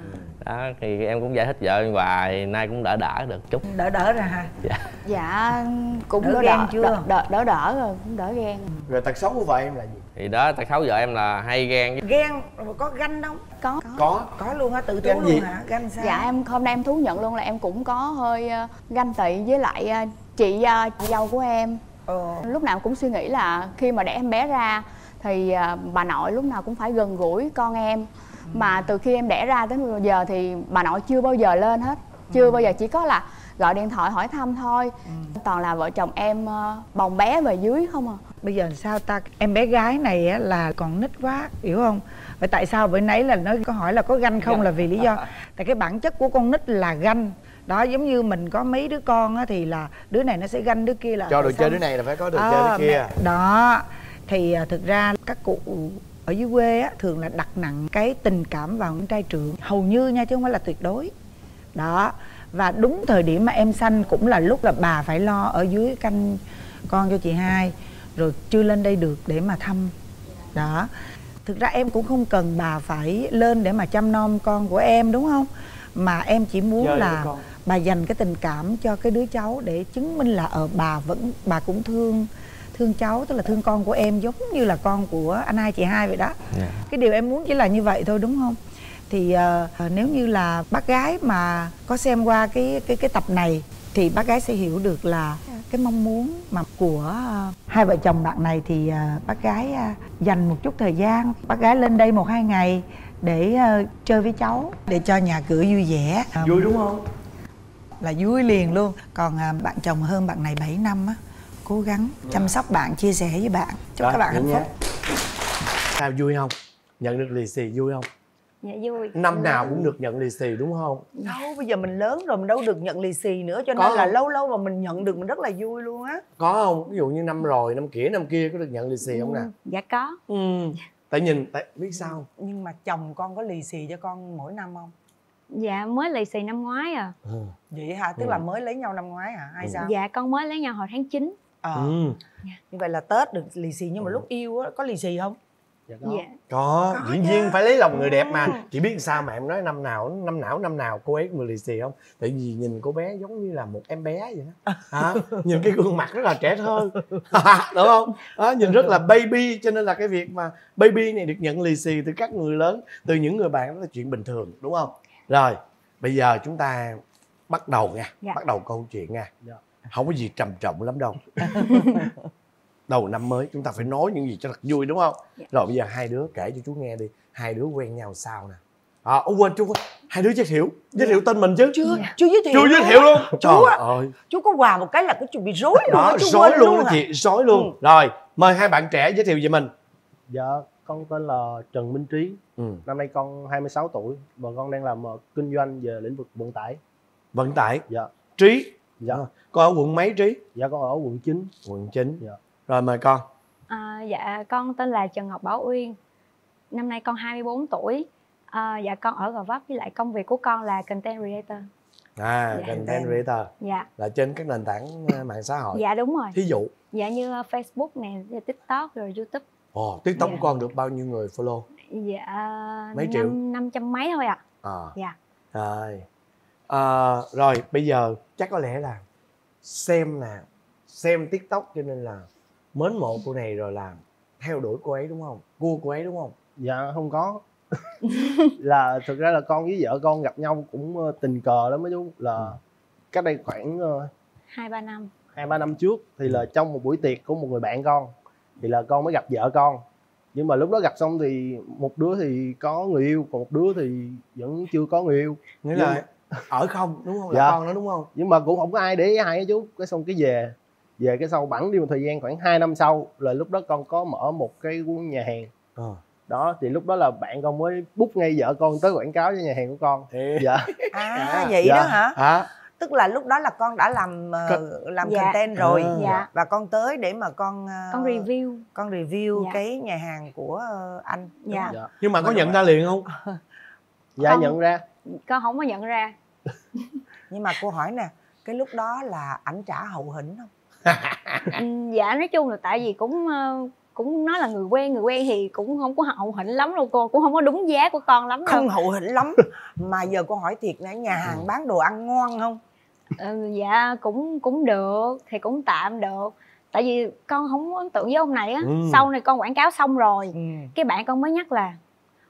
Đó thì em cũng giải thích vợ em hoài nay cũng đỡ đỡ được chút. Đỡ đỡ ra ha dạ. Dạ cũng Đỡ đỡ ghen đỡ, chưa? đỡ, đỡ, đỡ đỡ rồi cũng đỡ ghen. Rồi tật xấu của vợ em là gì? Thì đó tật xấu vợ em là hay ghen ghen rồi có ganh không? Có. Có. Có luôn á tự thú luôn hả? Ganh sao? Dạ em hôm nay em thú nhận luôn là em cũng có hơi ờ, ganh tị với lại ờ, chị ờ, chị dâu của em. Ờ. lúc nào cũng suy nghĩ là khi mà đẻ em bé ra thì ờ, bà nội lúc nào cũng phải gần gũi con em. Mà từ khi em đẻ ra đến bây giờ thì bà nội chưa bao giờ lên hết. Chưa bao giờ chỉ có là gọi điện thoại hỏi thăm thôi. Toàn là vợ chồng em bồng bé về dưới không à. Bây giờ sao ta? Em bé gái này á, là còn nít quá hiểu không? Vậy tại sao bữa nãy là nó có hỏi là có ganh không là vì lý do? *laughs* Tại cái bản chất của con nít là ganh đó giống như mình có mấy đứa con á, thì là đứa này nó sẽ ganh đứa kia là cho đồ tại chơi đứa này là phải có đồ Ờ, chơi đứa kia. mẹ- đó. Thì à, thực ra các cụ ở dưới quê á, thường là đặt nặng cái tình cảm vào con trai trưởng hầu như nha chứ không phải là tuyệt đối. Đó và đúng thời điểm mà em sanh cũng là lúc là bà phải lo ở dưới canh con cho chị hai rồi chưa lên đây được để mà thăm. Đó. Thực ra em cũng không cần bà phải lên để mà chăm nom con của em đúng không? Mà em chỉ muốn là con. Bà dành cái tình cảm cho cái đứa cháu để chứng minh là ở bà vẫn bà cũng thương thương cháu tức là thương con của em giống như là con của anh hai chị hai vậy đó. Dạ. cái điều em muốn chỉ là như vậy thôi đúng không? Thì ờ, ờ, nếu như là bác gái mà có xem qua cái cái cái tập này thì bác gái sẽ hiểu được là cái mong muốn mà của ờ, hai vợ chồng bạn này thì ờ, bác gái ờ, dành một chút thời gian bác gái lên đây một hai ngày để ờ, chơi với cháu để cho nhà cửa vui vẻ. Ờ, vui đúng không là vui liền luôn. Còn à, bạn chồng hơn bạn này 7 năm á cố gắng chăm sóc bạn chia sẻ với bạn. Chúc Đó, các bạn hạnh phúc. Sao vui không? Nhận được lì xì vui không? Dạ vui. Năm nào cũng được nhận lì xì đúng không? Đâu bây giờ mình lớn rồi mình đâu được nhận lì xì nữa cho Có nên là không? lâu lâu mà mình nhận được mình rất là vui luôn á. Có không? Ví dụ như năm rồi năm kia năm kia có được nhận lì xì không nè? Dạ có. Ừ. Tại nhìn tại biết sao nhưng mà chồng con có lì xì cho con mỗi năm không dạ mới lì xì năm ngoái à. Ừ. vậy hả? Tức Ừ. là mới lấy nhau năm ngoái hả? Hay Ừ. sao? Dạ con mới lấy nhau hồi tháng 9 ờ. Ừ. Như vậy là tết được lì xì nhưng mà Ừ. lúc yêu á có lì xì không? Dạ có. Có dĩ chứ. nhiên phải lấy lòng người đẹp mà. Chỉ biết sao mà em nói năm nào năm nào năm nào cô ấy cũng lì xì không? Tại vì nhìn cô bé giống như là một em bé vậy đó. Hả? *laughs* nhìn cái gương mặt rất là trẻ thơ. *laughs* Đúng không? Đó, nhìn rất là baby cho nên là cái việc mà baby này được nhận lì xì từ các người lớn từ những người bạn đó là chuyện bình thường đúng không rồi bây giờ chúng ta bắt đầu nha Dạ. bắt đầu câu chuyện nha. Không có gì trầm trọng lắm đâu. *laughs* Đầu năm mới chúng ta phải nói những gì cho thật vui đúng không? Dạ. rồi bây giờ hai đứa kể cho chú nghe đi. Hai đứa quen nhau sao nè? À ô, quên chú quên. hai đứa giới thiệu. Giới thiệu tên mình chứ. Chưa. Chưa giới thiệu chưa giới thiệu luôn. Chú trời ơi. chú có quà một cái là cái chuyện bị rối luôn đó chú rối quên luôn đó hả? chị rối luôn. Ừ. rồi mời hai bạn trẻ giới thiệu về mình. Dạ, con tên là Trần Minh Trí. ừ. Năm nay con 26 tuổi và con đang làm ờ, kinh doanh về lĩnh vực vận tải. vận tải? Dạ. trí? Dạ, con ở quận mấy trí? Dạ con ở quận 9. quận 9 Dạ. rồi mời con. À, dạ con tên là Trần Ngọc Bảo Uyên. Năm nay con 24 tuổi. À, Dạ con ở Gò Vấp với lại công việc của con là content creator. À Dạ. content creator. Dạ, là trên các nền tảng ờ, mạng xã hội. Dạ đúng rồi. Thí dụ. Dạ như uh, Facebook nè, rồi TikTok rồi YouTube ồ tiktok Dạ. của con được bao nhiêu người follow? Dạ Mấy triệu? năm, năm trăm mấy thôi ạ. À. Dạ. Rồi. Ờ, rồi bây giờ chắc có lẽ là xem nè xem tiktok cho nên là mến mộ cô này rồi là theo đuổi cô ấy đúng không? Cua cô ấy đúng không? Dạ không có. *laughs* Là thực ra là con với vợ con gặp nhau cũng ờ, tình cờ lắm mấy chú. Là cách đây khoảng ờ, hai ba năm. hai ba năm trước thì là trong một buổi tiệc của một người bạn con thì là con mới gặp vợ con. Nhưng mà lúc đó gặp xong thì một đứa thì có người yêu còn một đứa thì vẫn chưa có người yêu. Nghĩa Nhưng- là ở không đúng không? Là Dạ. con đó đúng không? Nhưng mà cũng không có ai để ý ai chú. Cái xong cái về. Về cái sau bẵng đi một thời gian khoảng 2 năm sau là lúc đó con có mở một cái nhà hàng. Ờ. đó thì lúc đó là bạn con mới bút ngay vợ con tới quảng cáo cho nhà hàng của con. Ê. dạ. À vậy Dạ. đó hả? Hả tức là lúc đó là con đã làm Co- làm Dạ. content rồi. À. Dạ. và con tới để mà con ờ, con review. con review Dạ. cái nhà hàng của ờ, anh. Dạ. dạ. Nhưng mà có nhận ra liền không? Dạ. Không. nhận ra. Con không có nhận ra. *laughs* Nhưng mà cô hỏi nè cái lúc đó là ảnh trả hậu hĩnh không? Ừ, dạ nói chung là tại vì cũng ờ, cũng nói là người quen người quen thì cũng không có hậu hĩnh lắm đâu cô cũng không có đúng giá của con lắm đâu. Không hậu hĩnh lắm. *laughs* Mà giờ cô hỏi thiệt nè nhà hàng bán đồ ăn ngon không ừ, dạ cũng cũng được thì cũng tạm được tại vì con không có ấn tượng với ông này á Ừ. sau này con quảng cáo xong rồi ừ. cái bạn con mới nhắc là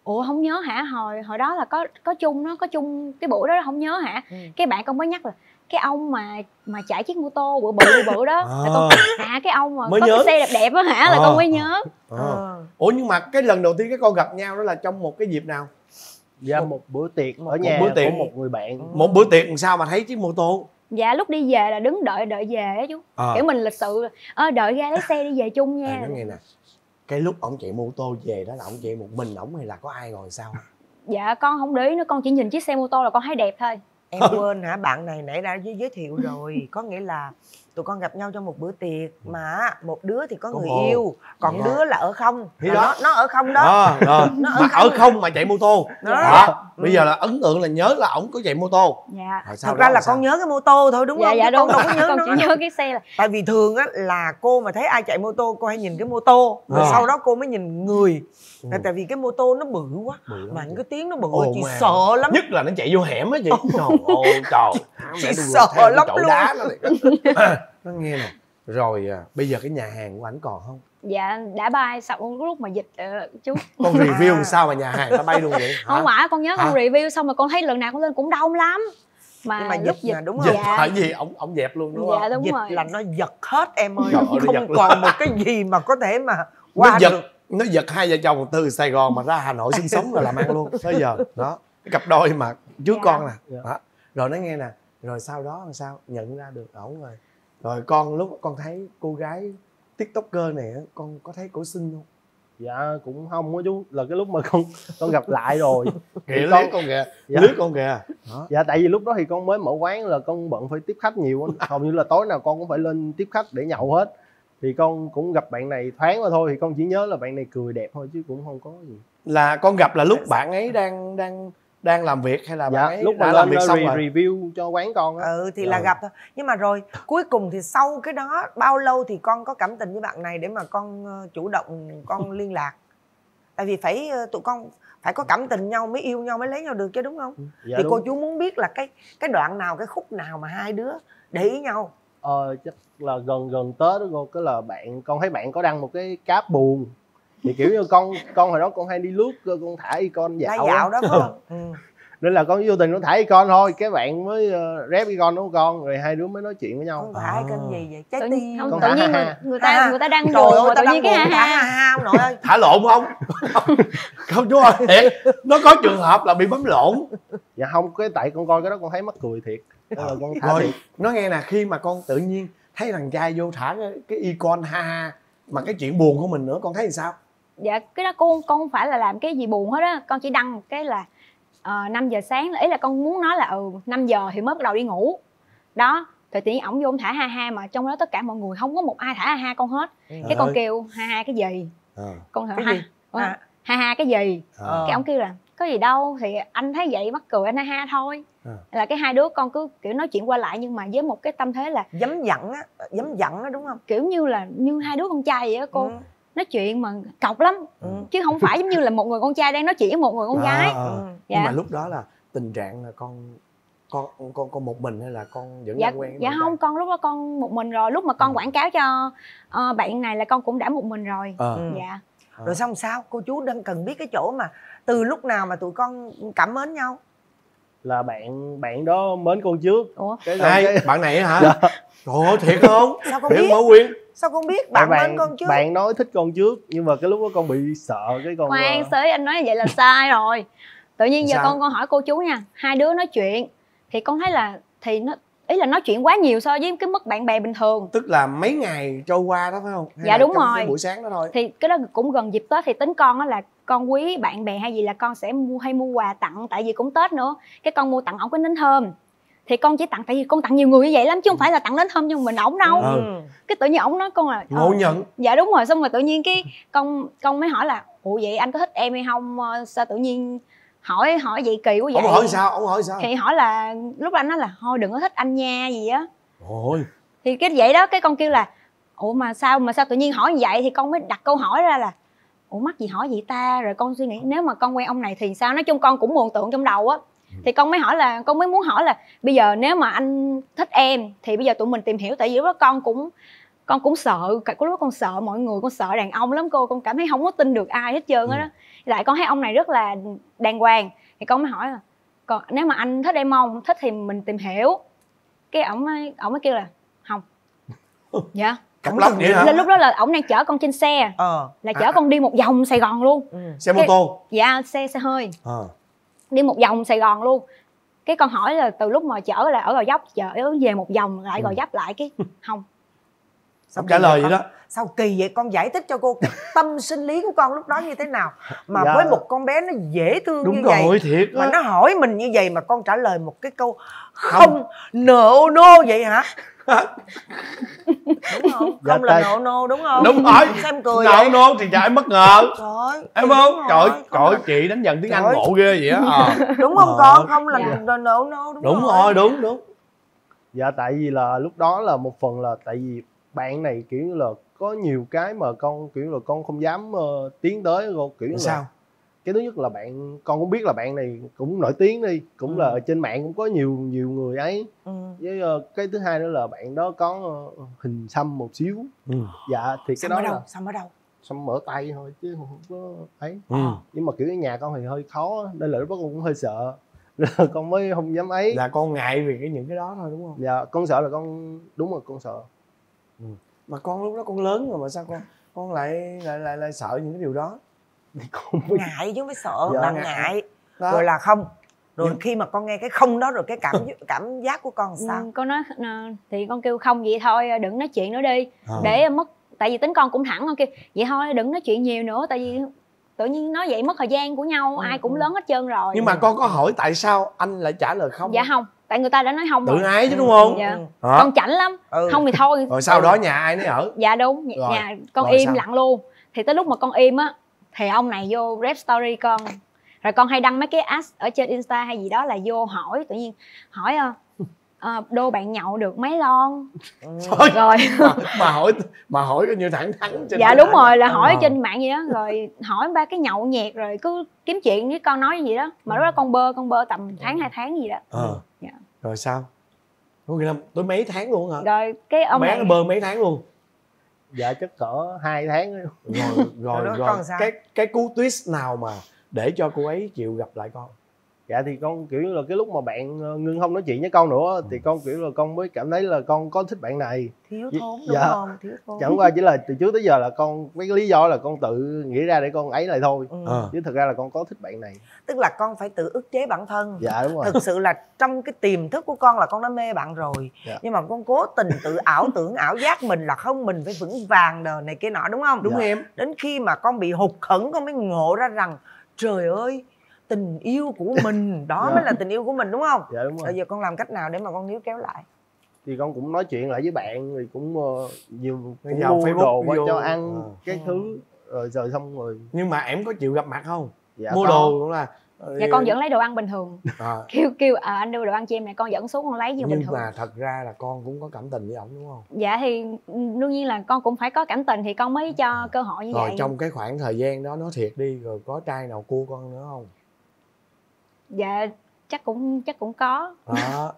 ủa không nhớ hả hồi hồi đó là có có chung nó có chung cái buổi đó không nhớ hả Ừ. cái bạn con mới nhắc là cái ông mà mà chạy chiếc mô tô bự bự bự bự đó Là con à cái ông mà Mới có nhớ. cái xe đẹp đẹp á hả là Ờ. con mới nhớ Ờ. Ờ. ủa nhưng mà cái lần đầu tiên cái con gặp nhau đó là trong một cái dịp nào dạ một bữa tiệc Một ở nhà bữa tiệc. của một người bạn. Một bữa tiệc làm sao mà thấy chiếc mô tô? Dạ lúc đi về là đứng đợi đợi về á chú. Ờ. kiểu mình lịch sự ơ đợi ra lấy xe đi về chung à, nha nói nghe nè. Cái lúc ổng chạy mô tô về đó là ổng chạy một mình ổng hay là có ai ngồi sau? Dạ con không để ý nữa con chỉ nhìn chiếc xe mô tô là con thấy đẹp thôi. Em quên hả? Bạn này nãy đã giới thiệu rồi. Có nghĩa là tụi con gặp nhau trong một bữa tiệc mà một đứa thì có Có người yêu còn Dạ. đứa là ở không Thì đó. nó, nó ở không đó đó, đó. *laughs* Nó ở mà không. ở không mà chạy mô tô Đó. đó. bây giờ là ấn tượng là nhớ là ổng có chạy mô tô dạ thật ra là sao? con nhớ cái mô tô thôi đúng dạ không dạ đúng con đâu có nhớ con chỉ nhớ cái xe là tại vì thường á là cô mà thấy ai chạy mô tô cô hay nhìn cái mô tô rồi Ờ. sau đó cô mới nhìn người Ừ. Là tại vì cái mô tô nó bự quá Bự mà chị. cái tiếng nó bự Ồ, chị mà. sợ lắm nhất là nó chạy vô hẻm á chị trời ơi trời Chị Mẹ tôi sợ theo lắm chậu luôn. đá nó, *laughs* *laughs* nó nghe nè. Rồi à, bây giờ cái nhà hàng của ảnh còn không? Dạ đã bay sau lúc mà dịch ờ, chú. Con review làm sao mà nhà hàng nó bay luôn vậy? *laughs* Hả? không phải con nhớ con Hả? review xong mà con thấy lần nào cũng lên cũng đông lắm. Mà, nhưng mà lúc dịch mà đúng dịch không? Dạ. phải gì? Ổng ổng dẹp luôn đúng dạ không? đúng dịch rồi. là nó giật hết em ơi. Trời nó nó không giật còn một cái gì mà có thể mà nó qua giật được. nó giật hai vợ chồng từ Sài Gòn mà ra Hà Nội sinh sống rồi làm ăn luôn tới giờ. Đó cặp đôi mà trước Dạ. con nè. Dạ. đó. rồi nó nghe nè rồi sau đó làm sao? Nhận ra được ổng rồi. Rồi con lúc con thấy cô gái tiktoker này á con có thấy cổ xinh không? Dạ cũng không á chú. Là cái lúc mà con con gặp lại rồi. *laughs* Kìa con con kìa Dạ. lướt con kìa. Đó. dạ tại vì lúc đó thì con mới mở quán là con bận phải tiếp khách nhiều hầu như là tối nào con cũng phải lên tiếp khách để nhậu hết. Thì con cũng gặp bạn này thoáng qua thôi thì con chỉ nhớ là bạn này cười đẹp thôi chứ cũng không có gì. Là con gặp là lúc bạn ấy đang đang đang làm việc hay là bạn dạ ấy lúc mà đã làm lên việc xong rồi? review cho quán con á. Ừ thì là Rồi. gặp thôi. Nhưng mà rồi cuối cùng thì sau cái đó bao lâu thì con có cảm tình với bạn này để mà con ờ, chủ động con *laughs* liên lạc? Tại vì phải ờ, tụi con phải có cảm tình nhau mới yêu nhau mới lấy nhau được chứ đúng không? Dạ thì đúng. cô chú muốn biết là cái cái đoạn nào cái khúc nào mà hai đứa để ý nhau? Ờ chắc là gần gần tết đó cô cái là bạn con thấy bạn có đăng một cái cáp buồn thì kiểu như con con hồi đó con hay đi lướt con thả icon dạo dạo đó phải không? Ừ. *laughs* nên là con vô tình con thả icon thôi cái bạn mới uh, rep icon của con? Rồi hai đứa mới nói chuyện với nhau. Con thả cái gì vậy? Trái tim. không, Con tự nhiên người, người ta Ha. người ta đang buồn mà ta tự đang nhiên cái buồn thả ha ha ông nội ơi. Thả lộn không? *laughs* Không chú ơi thiệt. Nó có trường hợp là bị bấm lộn. Dạ không cái tại con coi cái đó con thấy mắc cười thiệt. Nên là con thả rồi nó nghe nè khi mà con tự nhiên thấy thằng trai vô thả cái, cái icon ha ha mà cái chuyện buồn của mình nữa con thấy thì sao dạ cái đó con con không phải là làm cái gì buồn hết á con chỉ đăng một cái là uh, 5 giờ sáng ý là con muốn nói là ừ 5 giờ thì mới bắt đầu đi ngủ đó thì tự nhiên ổng vô ổng thả ha ha mà trong đó tất cả mọi người không có một ai thả ha ha con hết cái Trời con kêu ha ha cái gì Ờ. con hỏi Cái ha gì? Ờ, À. ha ha cái gì Ờ. cái ổng kêu là có gì đâu thì anh thấy vậy mắc cười anh ha ha thôi Ờ. là cái hai đứa con cứ kiểu nói chuyện qua lại nhưng mà với một cái tâm thế là dấm dặn á dấm dặn á đúng không kiểu như là như hai đứa con trai vậy á cô Ừ. nói chuyện mà cọc lắm. Ừ. chứ không phải giống như là một người con trai đang nói chuyện với một người con gái. Ờ, ờ. Ừ. nhưng Dạ. mà lúc đó là tình trạng là con con con con một mình hay là con vẫn dạ đang quen với dạ không con lúc đó con một mình rồi. Lúc mà con quảng cáo cho ờ, bạn này là con cũng đã một mình rồi. Ừ. dạ. Rồi xong sao? Cô chú đang cần biết cái chỗ mà từ lúc nào mà tụi con cảm mến nhau? Là bạn bạn đó mến con trước. Ủa? Cái ai? cái- bạn này hả? Dạ. trời ơi thiệt không? Sao con biết mở quyên sao con biết? Bạn bạn mến con trước. bạn nói thích con trước nhưng mà cái lúc đó con bị sợ cái con khoan ờ, sới anh nói vậy là sai rồi. Tự nhiên giờ Sao? con con hỏi cô chú nha. Hai đứa nói chuyện thì con thấy là thì nó ý là nói chuyện quá nhiều so với cái mức bạn bè bình thường. Tức là mấy ngày trôi qua đó phải không? Hay Dạ, đúng rồi. buổi sáng đó thôi? Thì cái đó cũng gần dịp tết thì tính con á là con quý bạn bè hay gì là con sẽ mua hay mua quà tặng tại vì cũng tết nữa. Cái con mua tặng ổng cái nến thơm thì con chỉ tặng tại vì con tặng nhiều người như vậy lắm chứ không phải là tặng nến thơm cho mình ổng đâu. Ừ. cái tự nhiên ổng nói con là ngộ ờ, nhận. dạ đúng rồi xong rồi tự nhiên cái con con mới hỏi là ủa vậy anh có thích em hay không? Ờ, sao tự nhiên hỏi hỏi vậy kỳ quá vậy. ông hỏi sao ông hỏi sao? Thì hỏi là lúc đó anh nói là thôi đừng có thích anh nha gì á. Ôi. Thì cái vậy đó cái con kêu là ủa mà sao mà sao tự nhiên hỏi như vậy? Thì con mới đặt câu hỏi ra là ủa mắc gì hỏi vậy ta? Rồi con suy nghĩ nếu mà con quen ông này thì sao? Nói chung con cũng mường tượng trong đầu á thì con mới hỏi là con mới muốn hỏi là bây giờ nếu mà anh thích em thì bây giờ tụi mình tìm hiểu tại vì lúc đó con cũng con cũng sợ cái lúc đó con sợ mọi người con sợ đàn ông lắm cô con cảm thấy không có tin được ai hết trơn á đó. Lại con thấy ông này rất là đàng hoàng thì con mới hỏi là còn nếu mà anh thích em không? Thích thì mình tìm hiểu. Cái ổng mới ổng mới kêu là không. *laughs* Dạ. Cặp lắc vậy hả? Lúc đó là ổng đang chở con trên xe ờ. là chở con đi một vòng sài gòn luôn. Ừ. xe mô Cái- tô? Dạ xe xe hơi. Ờ. đi một vòng sài gòn luôn. Cái con hỏi là từ lúc mà chở là ở gò dốc chở về một vòng lại gò dốc lại cái *laughs* không. Sao trả lời vậy đó. Sao kỳ vậy? Con giải thích cho cô tâm *laughs* sinh lý của con lúc đó như thế nào. Mà Dạ. với một con bé nó dễ thương đúng như rồi vậy thiệt mà á. nó hỏi mình như vậy mà con trả lời một cái câu không. nợ nô vậy hả đúng không? Dạ, không là nợ nô đúng không? Đúng rồi. Xem cười vậy. nô thì trời em bất ngờ. Trời em không? trời trời chị đánh dần tiếng anh ngộ ghê vậy á. *laughs* Ờ. đúng không Ờ. con không là Dạ. nợ nô đúng, đúng rồi đúng đúng. Dạ tại vì là lúc đó là một phần là tại vì bạn này kiểu như là có nhiều cái mà con kiểu là con không dám ờ, tiến tới kiểu như là sao cái thứ nhất là bạn con cũng biết là bạn này cũng nổi tiếng đi cũng Ừ. là ở trên mạng cũng có nhiều nhiều người ấy. Ừ. với ờ, cái thứ hai nữa là bạn đó có ờ, hình xăm một xíu. Ừ. dạ thì cái xăm đó ở đâu? Là xăm ở đâu? Xăm ở tay thôi chứ không có ấy. Ừ. nhưng mà kiểu ở nhà con thì hơi khó nên là lúc đó con cũng hơi sợ. *laughs* Là con mới không dám ấy. Là con ngại vì cái những cái đó thôi đúng không? Dạ con sợ là con đúng rồi con sợ. Mà con lúc đó con lớn rồi mà sao con con lại lại lại, lại sợ những cái điều đó con mới ngại chứ không phải sợ Dạ. là ngại đó. rồi là không rồi Nhưng- khi mà con nghe cái không đó rồi cái cảm *laughs* cảm giác của con sao Ừ, con nói ờ, thì con kêu không vậy thôi đừng nói chuyện nữa đi Ờ. để mất tại vì tính con cũng thẳng con kêu vậy thôi đừng nói chuyện nhiều nữa tại vì tự nhiên nói vậy mất thời gian của nhau Ừ, ai cũng ừ. lớn hết trơn rồi nhưng mà con có hỏi tại sao anh lại trả lời không dạ không tại người ta đã nói không tự rồi ái chứ đúng không dạ Ừ. Hả? con chảnh lắm ừ. không thì thôi rồi sau đó nhà ai nấy ở dạ đúng nhà, Rồi. nhà con Rồi im sao? lặng luôn thì tới lúc mà con im á thì ông này vô rep story con. Rồi con hay đăng mấy cái ads ở trên insta hay gì đó là vô hỏi tự nhiên hỏi ờ, đô bạn nhậu được mấy lon? Thôi, rồi. *laughs* Mà, mà hỏi mà hỏi coi như thẳng thắn trên dạ đúng rồi là hỏi Ờ. trên mạng gì đó. Rồi hỏi ba cái nhậu nhẹt rồi cứ kiếm chuyện với con nói gì đó. Mà lúc đó con bơ con bơ tầm tháng hai tháng gì đó. Ờ. Dạ. rồi sao? Có nghĩa là tới mấy tháng luôn hả? Rồi cái ông bé này nó bơ mấy tháng luôn dạ chắc cỡ hai tháng rồi rồi rồi. sao? cái cái cú twist nào mà để cho cô ấy chịu gặp lại con dạ thì con kiểu như là cái lúc mà bạn ờ, ngưng không nói chuyện với con nữa thì con kiểu là con mới cảm thấy là con có thích bạn này. Thiếu thốn đúng Dạ. không? Thiếu thốn. Chẳng qua chỉ là từ trước tới giờ là con mấy cái lý do là con tự nghĩ ra để con ấy lại thôi. Ừ. Ờ. chứ thực ra là con có thích bạn này. Tức là con phải tự ức chế bản thân. Dạ đúng rồi. Thực sự là trong cái tiềm thức của con là con đã mê bạn rồi. Dạ. nhưng mà con cố tình tự ảo tưởng ảo giác mình là không mình phải vững vàng đời này kia nọ đúng không? Đúng Dạ. em. Đến khi mà con bị hụt khẩn con mới ngộ ra rằng trời ơi tình yêu của mình đó Dạ. mới là tình yêu của mình đúng không? Dạ đúng rồi. Bây giờ con làm cách nào để mà con níu kéo lại? Thì con cũng nói chuyện lại với bạn rồi cũng ờ, nhiều cũng mua Facebook đồ qua cho ăn Ờ. cái thứ rồi rồi xong rồi nhưng mà em có chịu gặp mặt không? Dạ mua có. đồ cũng là dạ con vẫn lấy đồ ăn bình thường. À, *laughs* kêu kêu à, anh đưa đồ ăn cho em này con dẫn xuống con lấy như bình nhưng thường. mà thật ra là con cũng có cảm tình với ổng đúng không? Dạ thì đương nhiên là con cũng phải có cảm tình thì con mới cho cơ hội như rồi vậy. trong cái khoảng thời gian đó nói thiệt đi rồi có trai nào cua con nữa không dạ chắc cũng chắc cũng có. Đó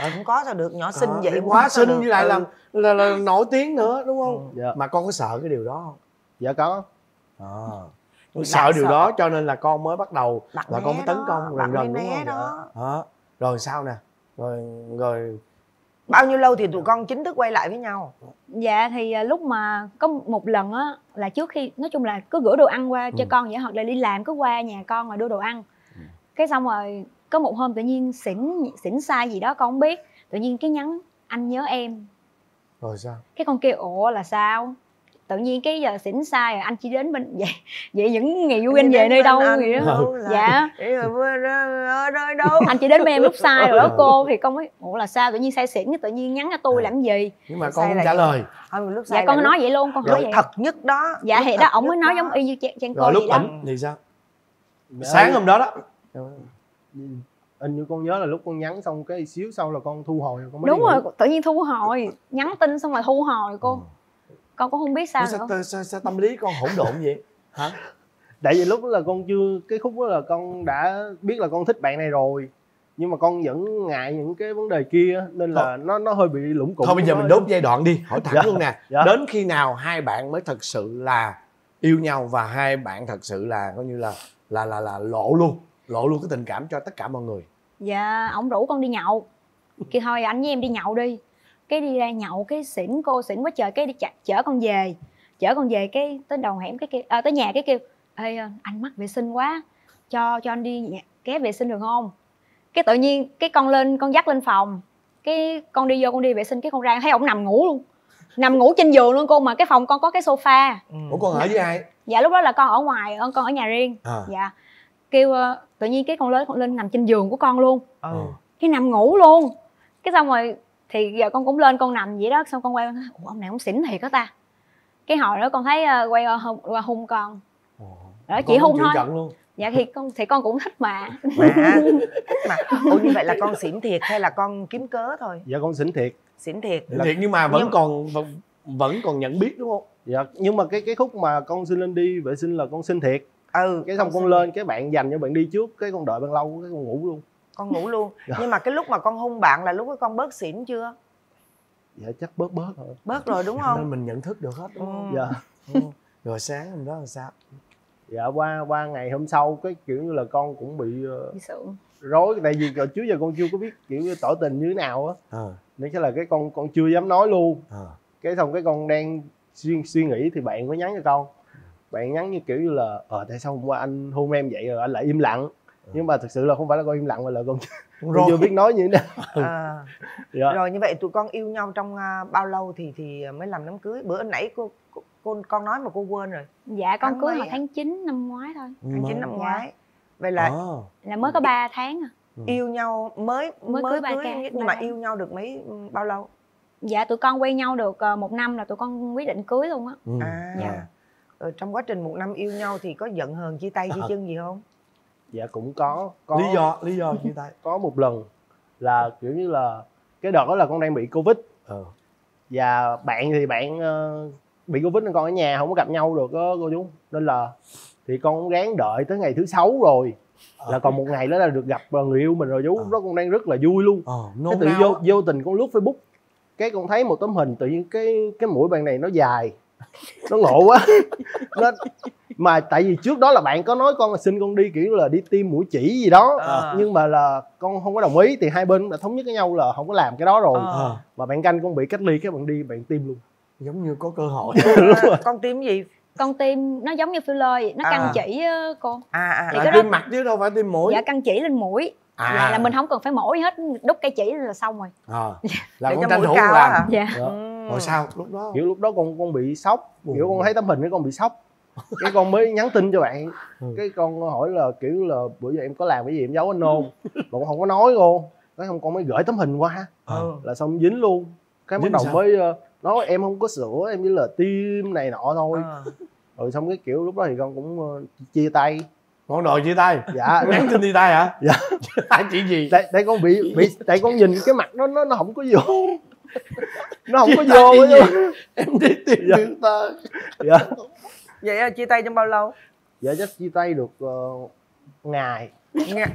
Ờ, cũng có sao được nhỏ xinh Đó, vậy quá xinh với lại là, Ừ. là là nổi tiếng nữa đúng không? Dạ. Mà con có sợ cái điều đó không? Dạ có. À. Bạn sợ điều sợ. đó cho nên là con mới bắt đầu Bạn là con mới tấn công lần lần đúng không? đó. Dạ. đó rồi sao nè? Rồi rồi. Bao nhiêu lâu thì tụi con chính thức quay lại với nhau? Dạ thì à, lúc mà có một lần á là trước khi nói chung là cứ gửi đồ ăn qua cho Ừ. con vậy hoặc là đi làm cứ qua nhà con mà đưa đồ ăn cái xong rồi có một hôm tự nhiên xỉn xỉn sai gì đó con không biết. Tự nhiên cái nhắn anh nhớ em. Rồi sao? Cái con kêu ủa là sao? Tự nhiên cái giờ xỉn sai rồi anh chỉ đến bên *laughs* vậy vậy những ngày vui anh về nơi đâu vậy đó. *laughs* dạ. ở nơi đâu? Anh chỉ đến bên em lúc *laughs* sai rồi đó cô thì con mới ủa là sao? Tự nhiên say xỉn cái tự nhiên nhắn cho tôi làm gì? Nhưng mà Sai con không trả lời. Không, lúc dạ sai con nói vậy luôn con hỏi lúc vậy. thật nhất đó. Dạ thì đó ổng mới nói giống y như Chen- Chen cô rồi lúc tỉnh thì sao? Dạ. sáng hôm đó đó hình như con nhớ là lúc con nhắn xong cái xíu sau là con thu hồi rồi con mới đúng rồi tự nhiên thu hồi nhắn tin xong rồi thu hồi cô. Con cũng không biết sao sao, nữa. sao, sao, sao tâm lý con hỗn độn vậy? Hả? *laughs* Tại vì lúc đó là con chưa cái khúc đó là con đã biết là con thích bạn này rồi nhưng mà con vẫn ngại những cái vấn đề kia nên là nó nó hơi bị lủng củng thôi bây giờ mình đốt giai đoạn đi hỏi thẳng Dạ. luôn nè. Dạ. đến khi nào hai bạn mới thật sự là yêu nhau và hai bạn thật sự là coi như là là là là lộ luôn lộ luôn cái tình cảm cho tất cả mọi người. Dạ ổng rủ con đi nhậu. Kêu thôi anh với em đi nhậu đi. Cái đi ra nhậu cái xỉn cô xỉn quá trời cái đi chở, chở con về. Chở con về cái tới đầu hẻm cái kêu à, tới nhà cái kêu ê anh mắc vệ sinh quá. Cho cho anh đi nhà, ghé vệ sinh được không? Cái tự nhiên cái con lên con dắt lên phòng. Cái con đi vô con đi vệ sinh cái con ra thấy ổng nằm ngủ luôn. Nằm ngủ trên giường luôn cô mà cái phòng con có cái sofa. Ủa con ở với ai? Dạ lúc đó là con ở ngoài con con ở nhà riêng. À. dạ kêu ờ, tự nhiên cái con lớn con lên nằm trên giường của con luôn. Ừ. cái nằm ngủ luôn. Cái xong rồi thì giờ con cũng lên con nằm vậy đó xong con quay con Ủa, ông này ông xỉn thiệt đó ta. Cái hồi đó con thấy ờ, quay qua hung, qua hung con. Đó chỉ hung thôi. luôn. Dạ thì con thì con cũng thích mà. Mà thích mà ủa như vậy là con xỉn thiệt hay là con kiếm cớ thôi? Dạ con xỉn thiệt. Xỉn thiệt. Thiệt nhưng mà vẫn Nhưng- còn vẫn, vẫn còn nhận biết đúng không? Dạ nhưng mà cái cái khúc mà con xin lên đi vệ sinh là con xin thiệt ừ cái xong con lên cái bạn dành cho bạn đi trước cái con đợi ban lâu cái con ngủ luôn. Con ngủ luôn. *laughs* Dạ. nhưng mà cái lúc mà con hung bạn là lúc đó con bớt xỉn chưa? Dạ chắc bớt bớt rồi bớt rồi đúng *laughs* nên không? mình nhận thức được hết đúng không? Dạ. Ừ. *laughs* rồi sáng hôm đó là sao? Dạ qua qua ngày hôm sau cái kiểu như là con cũng bị ờ, bị rối. Tại vì trước giờ con chưa có biết kiểu như tỏ tình như thế nào á. Ờ. Nên cái là cái con con chưa dám nói luôn. Ờ. Cái xong cái con đang suy suy nghĩ thì bạn mới nhắn cho con bạn nhắn như kiểu như là ờ tại sao hôm qua anh hôn em vậy rồi anh lại im lặng? Nhưng mà thực sự là không phải là con im lặng mà là con, con Rồi. chưa biết nói như thế nào à, dạ. rồi như vậy tụi con yêu nhau trong à, bao lâu thì thì mới làm đám cưới? Bữa nãy cô, cô, con nói mà cô quên rồi. Dạ con Tháng cưới hồi tháng 9 năm ngoái thôi. Tháng chín năm Dạ. ngoái. Vậy là Ờ. là mới có 3 tháng à. Yêu nhau mới Mới mới, cưới ba cưới ca- nhưng mà tháng. yêu nhau được mấy bao lâu? Dạ tụi con quen nhau được ờ, một năm là tụi con quyết định cưới luôn á. Ừ. à. Dạ. Rồi trong quá trình một năm yêu nhau thì có giận hờn chia tay chia Ờ. chân gì không? Dạ cũng có có lý do lý do chia tay. *laughs* có một lần là kiểu như là cái đợt đó là con đang bị covid. Ờ. Và bạn thì bạn ờ, bị covid nên con ở nhà không có gặp nhau được đó, cô chú. Nên là thì con cũng ráng đợi tới ngày thứ sáu rồi. Là còn một ngày đó là được gặp ờ, người yêu mình rồi chú. Ờ. lúc đó con đang rất là vui luôn. Ờ cái nôn tự vô vô tình con lướt facebook cái con thấy một tấm hình tự nhiên cái cái mũi bạn này nó dài nó ngộ quá. Nó mà tại vì trước đó là bạn có nói con là xin con đi kiểu là đi tiêm mũi chỉ gì đó. Ờ. nhưng mà là con không có đồng ý thì hai bên cũng đã thống nhất với nhau là không có làm cái đó rồi. Ờ. Ờ. mà bạn canh con bị cách ly cái bạn đi bạn tiêm luôn. Giống như có cơ hội. À, con tiêm gì? Con tim nó giống như filler vậy nó À. căng chỉ á, cô à à, Thì là cái đó- tiêm mặt chứ đâu phải tiêm mũi. Dạ căng chỉ lên mũi. À. là mình không cần phải mổ gì hết đút cây chỉ là xong rồi. Ờ. Là Để con tranh mũi thủ cao làm. hả? dạ. Dạ. Ừ. rồi sao? Lúc đó kiểu lúc đó con con bị sốc. Kiểu Ồ. con thấy tấm hình cái con bị sốc. Cái con mới nhắn tin cho bạn. Ừ. cái con hỏi là kiểu là bữa giờ em có làm cái gì em giấu anh không? *laughs* Mà con không có nói luôn cái không con mới gửi tấm hình qua. Ờ. Là xong dính luôn. Cái bắt đầu sao? mới ờ, nói em không có sữa em chỉ là tim này nọ thôi. Ờ. rồi xong cái kiểu lúc đó thì con cũng ờ, chia tay. Món đồ chia tay? Dạ. *laughs* Nhắn tin chia tay hả? Dạ. *laughs* tay chỉ gì? Tại, tại con bị bị tại con nhìn cái mặt nó nó nó không có vô *laughs* nó không có Chia tay vô gì? *laughs* em đi tìm Dạ. người ta. Dạ. Vậy là chia tay trong bao lâu? Dạ chắc chia tay được ờ, ngày. Ngày-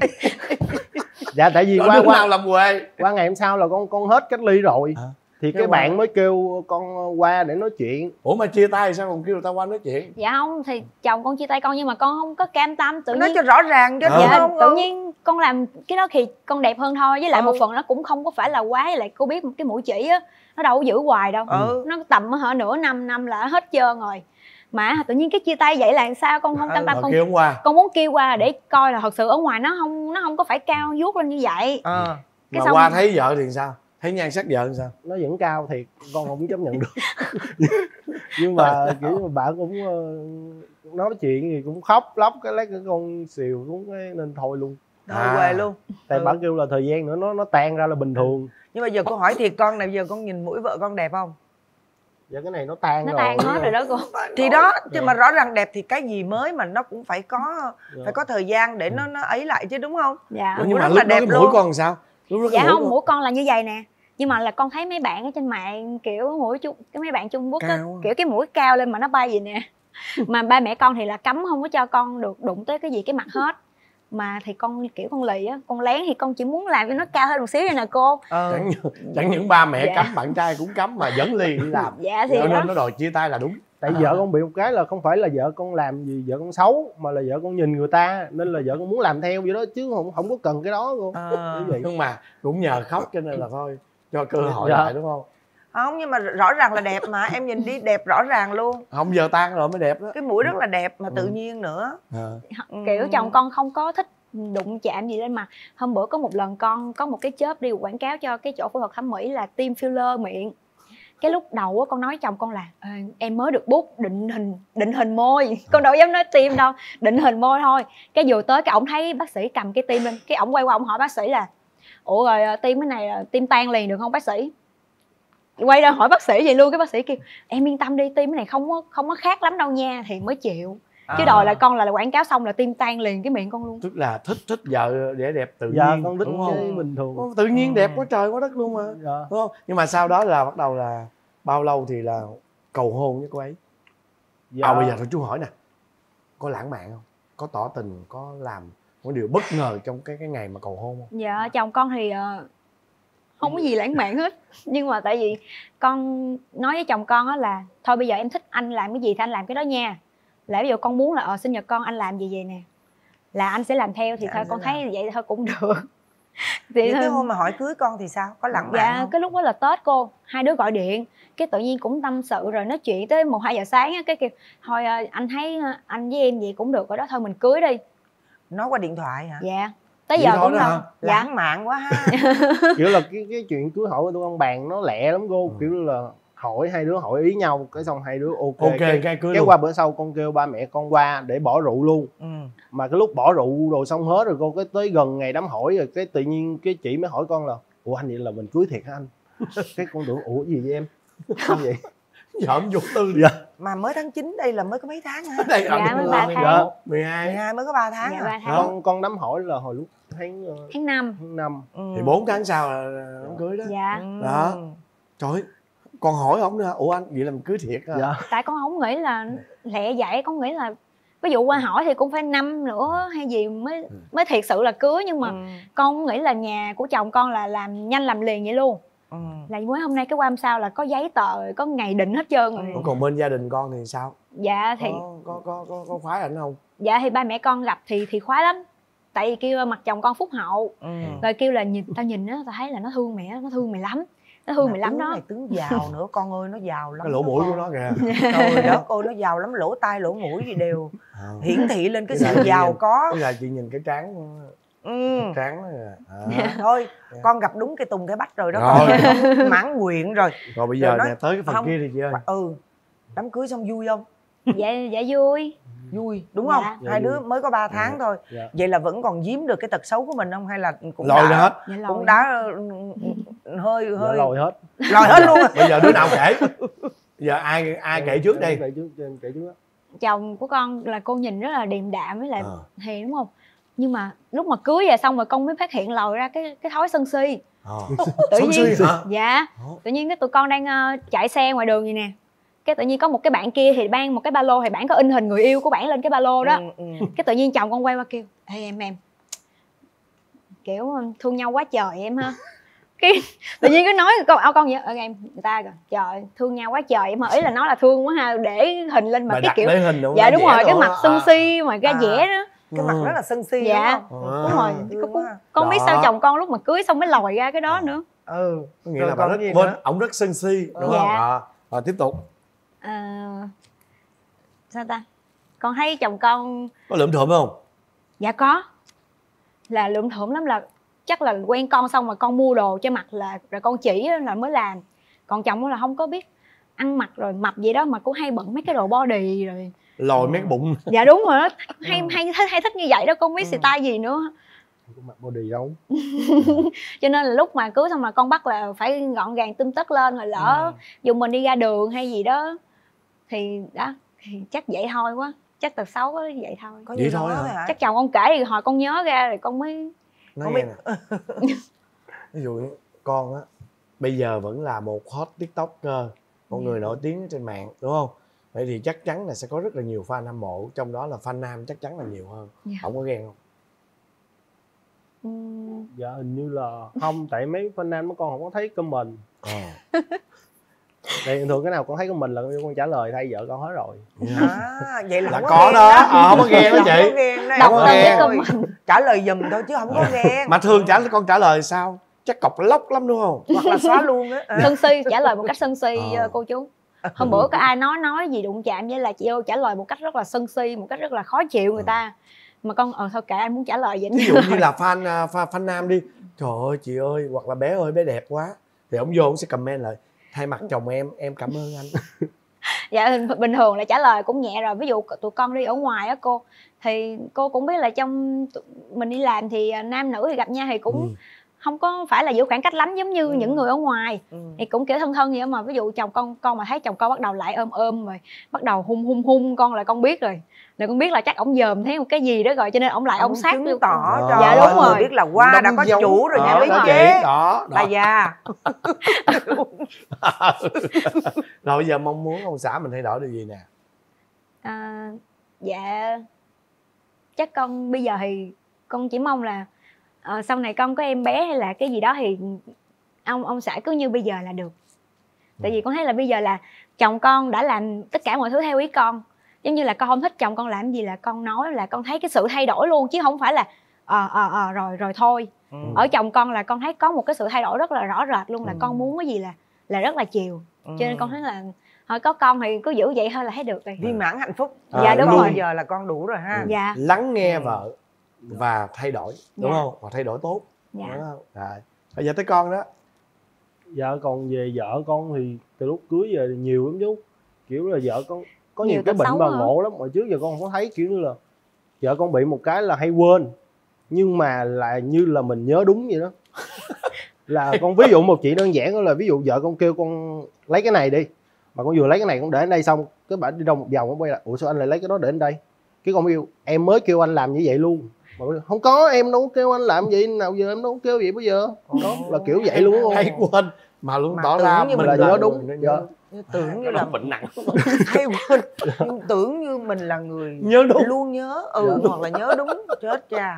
dạ tại vì Có qua qua nào làm quê? qua ngày hôm sau là con con hết cách ly rồi. Hả? Thì cái qua- bạn mới kêu con qua để nói chuyện ủa mà chia tay sao còn kêu người ta qua nói chuyện dạ không thì chồng con chia tay con nhưng mà con không có cam tâm tự nói nhiên cho rõ ràng chứ Ờ. đúng dạ không tự nhiên con làm cái đó thì con đẹp hơn thôi với lại Ừ. một phần nó cũng không có phải là quá với lại cô biết cái mũi chỉ á nó đâu có giữ hoài đâu Ừ. nó tầm hả nửa năm năm là hết trơn rồi mà tự nhiên cái chia tay vậy là sao con không cam Ừ. tâm con kêu hôm qua con muốn kêu qua để coi là thật sự ở ngoài nó không nó không có phải cao vuốt lên như vậy Ờ. cái mà xong- qua thấy vợ thì sao thấy nhan sắc vợ sao? Nó vẫn cao thì con không chấp nhận được. *laughs* Nhưng mà kiểu như bạn cũng ờ, nói chuyện thì cũng khóc lóc cái lấy cái con xìu xuống cái nên thôi luôn. Thôi À. quê luôn. Tại Ừ. bạn kêu là thời gian nữa nó nó tan ra là bình thường. Nhưng mà giờ cô hỏi thiệt con này giờ con nhìn mũi vợ con đẹp không? Giờ cái này nó tan nó rồi. tan hết rồi đó cô. *laughs* Thì đó chứ Dạ. mà rõ ràng đẹp thì cái gì mới mà nó cũng phải có Dạ. phải có thời gian để nó nó ấy lại chứ đúng không? Dạ. Ủa, nhưng mà lúc là đó đẹp cái mũi luôn. con sao lúc đó cái dạ mũi không con- mũi con là như vậy nè. Nhưng mà là con thấy mấy bạn ở trên mạng kiểu mũi trung cái mấy bạn trung quốc á, kiểu cái mũi cao lên mà nó bay vậy nè. *laughs* Mà ba mẹ con thì là cấm không có cho con được đụng tới cái gì cái mặt hết. Mà thì con kiểu con lì á con lén thì con chỉ muốn làm cho nó cao hơn một xíu vậy nè cô. Ờ. chẳng, những- chẳng những ba mẹ Dạ. cấm bạn trai cũng cấm mà vẫn lì đi làm. Dạ thì cho đó. nên nó đòi chia tay là đúng tại vợ con bị một cái là không phải là vợ con làm gì vợ con xấu mà là vợ con nhìn người ta nên là vợ con muốn làm theo vậy đó chứ không không có cần cái đó luôn Ờ. như vậy. Nhưng mà cũng nhờ khóc cho nên là thôi cho cơ hội Dạ. lại đúng không? Không nhưng mà rõ ràng là đẹp mà em nhìn đi đẹp rõ ràng luôn. Không giờ tan rồi mới đẹp đó. Cái mũi rất là đẹp mà tự Ừ. nhiên nữa. À. kiểu chồng con không có thích đụng chạm gì lên mà. Hôm bữa có một lần con có một cái chớp đi quảng cáo cho cái chỗ phẫu thuật thẩm mỹ là tiêm filler miệng cái lúc đầu á, con nói với chồng con là em mới được bút, định hình định hình môi. *laughs* Con đâu dám nói tim đâu, định hình môi thôi. Cái vừa tới cái ổng thấy bác sĩ cầm cái tim lên, cái ổng quay qua ổng hỏi bác sĩ là, ủa rồi ờ, tim cái này là tim tan liền được không bác sĩ? Quay ra hỏi bác sĩ vậy luôn, cái bác sĩ kêu, em yên tâm đi, tim cái này không có không có khác lắm đâu nha. Thì mới chịu chứ À. đòi lại con là, là quảng cáo xong là tiêm tan liền cái miệng con luôn. Tức là thích thích vợ để đẹp tự dạ nhiên con thích đúng không? bình thường. Tự nhiên Ừ. đẹp quá trời quá đất luôn mà dạ. đúng không? Nhưng mà sau đó là bắt đầu là bao lâu thì là cầu hôn với cô ấy? Dạ. à bây giờ thôi chú hỏi nè. Có lãng mạn không? Có tỏ tình có làm có điều bất ngờ trong cái cái ngày mà cầu hôn không? Dạ chồng con thì ờ, không có gì lãng mạn hết. Nhưng mà tại vì con nói với chồng con á là thôi bây giờ em thích anh làm cái gì thì anh làm cái đó nha là ví dụ con muốn là ờ sinh nhật con anh làm gì vậy nè? Là anh sẽ làm theo thì Dạ, thôi con sẽ thấy vậy thôi cũng *laughs* được. Thì những cái hôm mà hỏi cưới con thì sao? Có lặng dạ không? cái lúc đó là tết cô hai đứa gọi điện cái tự nhiên cũng tâm sự rồi nói chuyện tới một hai giờ sáng á cái kêu thôi ờ, anh thấy ờ, anh với em vậy cũng được rồi đó thôi mình cưới đi. Nói qua điện thoại hả? Dạ tới giờ cũng đâu hả? dạ. Lãng mạn quá ha. *laughs* *laughs* Kiểu là cái cái chuyện cưới hỏi của tụi con bàn nó lẹ lắm cô Ừ. kiểu là hỏi hai đứa hỏi ý nhau cái xong hai đứa ok, ok cái, cái cưới cái luôn qua bữa sau con kêu ba mẹ con qua để bỏ rượu luôn ừ. mà cái lúc bỏ rượu rồi xong hết rồi cô cái tới gần ngày đám hỏi rồi cái tự nhiên cái chị mới hỏi con là ủa anh vậy là mình cưới thiệt hả anh *laughs* cái con tưởng ủa gì vậy em sao vậy giỡn vô tư dạ mà mới tháng 9 đây là mới có mấy tháng hả đây Dạ, mới ba tháng. Dạ. 12 12 mới có 3 tháng dạ à? ba tháng con con đám hỏi là hồi lúc tháng ờ, tháng năm tháng năm Ừ. thì 4 tháng sau là đám cưới đó dạ. Đó. trời con hỏi ông nữa ủa anh vậy là mình cưới thiệt à? Dạ. Tại con không nghĩ là lẹ vậy con nghĩ là ví dụ qua hỏi thì cũng phải năm nữa hay gì mới Ừ. mới thiệt sự là cưới nhưng mà Ừ. con không nghĩ là nhà của chồng con là làm nhanh làm liền vậy luôn. Ừ. là mới hôm nay cái qua hôm sau là có giấy tờ có ngày định hết trơn rồi. Ủa, còn bên gia đình con thì sao? Dạ thì có có có có, có khoái ảnh không? Dạ thì ba mẹ con gặp thì thì khoái lắm. Tại vì kêu mặt chồng con phúc hậu. Ừ. rồi kêu là nhìn tao nhìn á tao thấy là nó thương mẹ nó thương mày lắm nó thương Mà mày lắm tướng đó này tướng giàu nữa con ơi nó giàu lắm cái lỗ mũi của nó kìa *laughs* trời đất ơi nó giàu lắm lỗ tai lỗ mũi gì đều À. hiển thị lên cái Cái sự giàu chị- có Bây giờ chị nhìn cái trán ừ. trán nó kìa. à. thôi Dạ. con gặp đúng cái tùng cái bách rồi đó Rồi. con mãn nguyện rồi rồi bây giờ Rồi nói- nè tới cái phần không. kia thì chị ơi ừ đám cưới xong vui không dạ dạ vui vui đúng Dạ. không? Dạ, hai đứa mới có 3 tháng thôi. Dạ. vậy là vẫn còn giếm được cái tật xấu của mình không? Hay là cũng lòi đã hết. Dạ cũng đã ừ, hơi dạ hơi lòi hết. Lòi hết luôn à. bây giờ đứa nào kể? Giờ ai ai kể trước đây kể trước kể trước chồng của con là cô nhìn rất là điềm đạm với lại Ờ. hiền đúng không? Nhưng mà lúc mà cưới về xong rồi con mới phát hiện lòi ra cái cái thói sân si. Ờ. tự Sân nhiên si hả? Dạ. Tự nhiên cái tụi con đang ờ, chạy xe ngoài đường vậy nè cái tự nhiên có một cái bạn kia thì ban một cái ba lô thì bạn có in hình người yêu của bạn lên cái ba lô đó Ừ, ừ. cái tự nhiên chồng con quay qua kêu ê em em kiểu thương nhau quá trời em ha cái tự nhiên cứ nói con ao con vậy "Ờ, em người ta kìa trời thương nhau quá trời em mà ý là nó là thương quá ha để hình lên mà Mà cái kiểu hình đúng dạ đúng rồi cái mặt á. sân À. si mà ra À. vẽ đó cái mặt Ừ. rất là sân si dạ đúng không À. đúng rồi Thương con, con biết sao chồng con lúc mà cưới xong mới lòi ra cái đó nữa ừ có nghĩa Rồi là bà rất nữa? ổng rất sân si đúng Dạ. không à, rồi tiếp tục à, sao ta? Con thấy chồng con có lượm thượm không? Dạ có. Là lượm thượm lắm là chắc là quen con xong mà con mua đồ cho mặc là rồi con chỉ là mới làm. Còn chồng là không có biết ăn mặc rồi mập vậy đó mà cũng hay bận mấy cái đồ body rồi. Lòi mấy cái bụng. Dạ đúng rồi đó. Hay hay hay, hay thích như vậy đó con biết style gì nữa. Có mặt body đâu. *laughs* Cho nên là lúc mà cưới xong là con bắt là phải gọn gàng tươm tất lên rồi lỡ dùng mình đi ra đường hay gì đó thì đó thì chắc vậy thôi quá chắc tật xấu quá vậy thôi. Có Vậy gì thôi hả? hả? Chắc chồng con kể thì hồi con nhớ ra rồi con mới nói Không nghe biết- nè. *laughs* Ví dụ như con á bây giờ vẫn là một hot tiktoker một Dạ. người nổi tiếng trên mạng đúng không? Vậy thì chắc chắn là sẽ có rất là nhiều fan hâm mộ trong đó là fan nam chắc chắn là nhiều hơn. Dạ. không có ghen không? Dạ hình như là không tại mấy fan nam mấy con không có thấy comment. Ờ *laughs* tại thường cái nào con thấy comment là con trả lời thay vợ con hết rồi. À vậy là, là có đó. ờ, không có ghen đó chị. Không có ghen trả lời giùm thôi chứ không có ghen mà thường trả con trả lời sao? Chắc cọc lóc lắm đúng không? Hoặc là xóa luôn á. À. sân si trả lời một cách sân si Ờ. ờ, cô chú. Hôm bữa có ai nói nói gì đụng chạm với là chị ô trả lời một cách rất là sân si một cách rất là khó chịu người ta. Mà con ờ thôi kệ anh muốn trả lời vậy ví dụ như *laughs* là fan à, fan, fan nam đi. Trời ơi chị ơi hoặc là bé ơi bé đẹp quá. Thì ông vô ông sẽ comment lại thay mặt chồng em em cảm ơn anh *laughs* dạ bình thường là trả lời cũng nhẹ rồi ví dụ tụi con đi ở ngoài á cô thì cô cũng biết là trong mình đi làm thì à, nam nữ thì gặp nhau thì cũng Ừ. không có phải là giữ khoảng cách lắm giống như Ừ. những người ở ngoài Ừ. thì cũng kiểu thân thân vậy mà ví dụ chồng con con mà thấy chồng con bắt đầu lại ôm ôm rồi bắt đầu hung hung hung con là con biết rồi là con biết là chắc ổng dòm thấy một cái gì đó rồi cho nên ổng lại ổng sát chứng tỏ Ờ. cho Dạ, đúng người rồi. biết là qua đã có chủ rồi nha đó chế chị đó, bà đó. già *laughs* rồi bây giờ mong muốn ông xã mình thay đổi điều gì nè À, dạ chắc con bây giờ thì con chỉ mong là ờ, sau này con có em bé hay là cái gì đó thì ông ông xã cứ như bây giờ là được tại vì con thấy là bây giờ là chồng con đã làm tất cả mọi thứ theo ý con giống như là con không thích chồng con làm gì là con nói là con thấy cái sự thay đổi luôn chứ không phải là ờ ờ ờ rồi rồi thôi Ừ. ở chồng con là con thấy có một cái sự thay đổi rất là rõ rệt luôn là Ừ. con muốn cái gì là là rất là chiều cho nên Ừ. con thấy là thôi có con thì cứ giữ vậy thôi là thấy được rồi viên mãn hạnh phúc Dạ, Còn đúng rồi. bây giờ là con đủ rồi ha dạ lắng nghe Ừ. vợ và thay đổi đúng Dạ. không? Và thay đổi tốt. Dạ. Đúng không? Rồi. Bây giờ tới con đó. Dạ còn về vợ con thì từ lúc cưới giờ thì nhiều lắm chú. Kiểu là vợ con có nhiều, Nhiều cái bệnh bà ngộ lắm. Hồi trước giờ con không có thấy kiểu như là vợ con bị một cái là hay quên. Nhưng mà là như là mình nhớ đúng vậy đó. *laughs* Là con ví dụ một chị đơn giản đó là ví dụ vợ con kêu con lấy cái này đi. Mà con vừa lấy cái này con để ở đây xong cái bà đi đâu một vòng con quay lại ủa sao anh lại lấy cái đó để ở đây? Cái con yêu em mới kêu anh làm như vậy luôn mà không có em đâu có kêu anh làm vậy nào giờ em đâu có kêu vậy bây giờ. Đó là kiểu vậy luôn đúng hay quên mà luôn Mà tỏ ra mình là nhớ đúng. nhớ- Dạ. Như tưởng như là bệnh nặng. *laughs* Hay quên nhưng tưởng như mình là người nhớ đúng. luôn nhớ ừ hoặc là nhớ đúng chết cha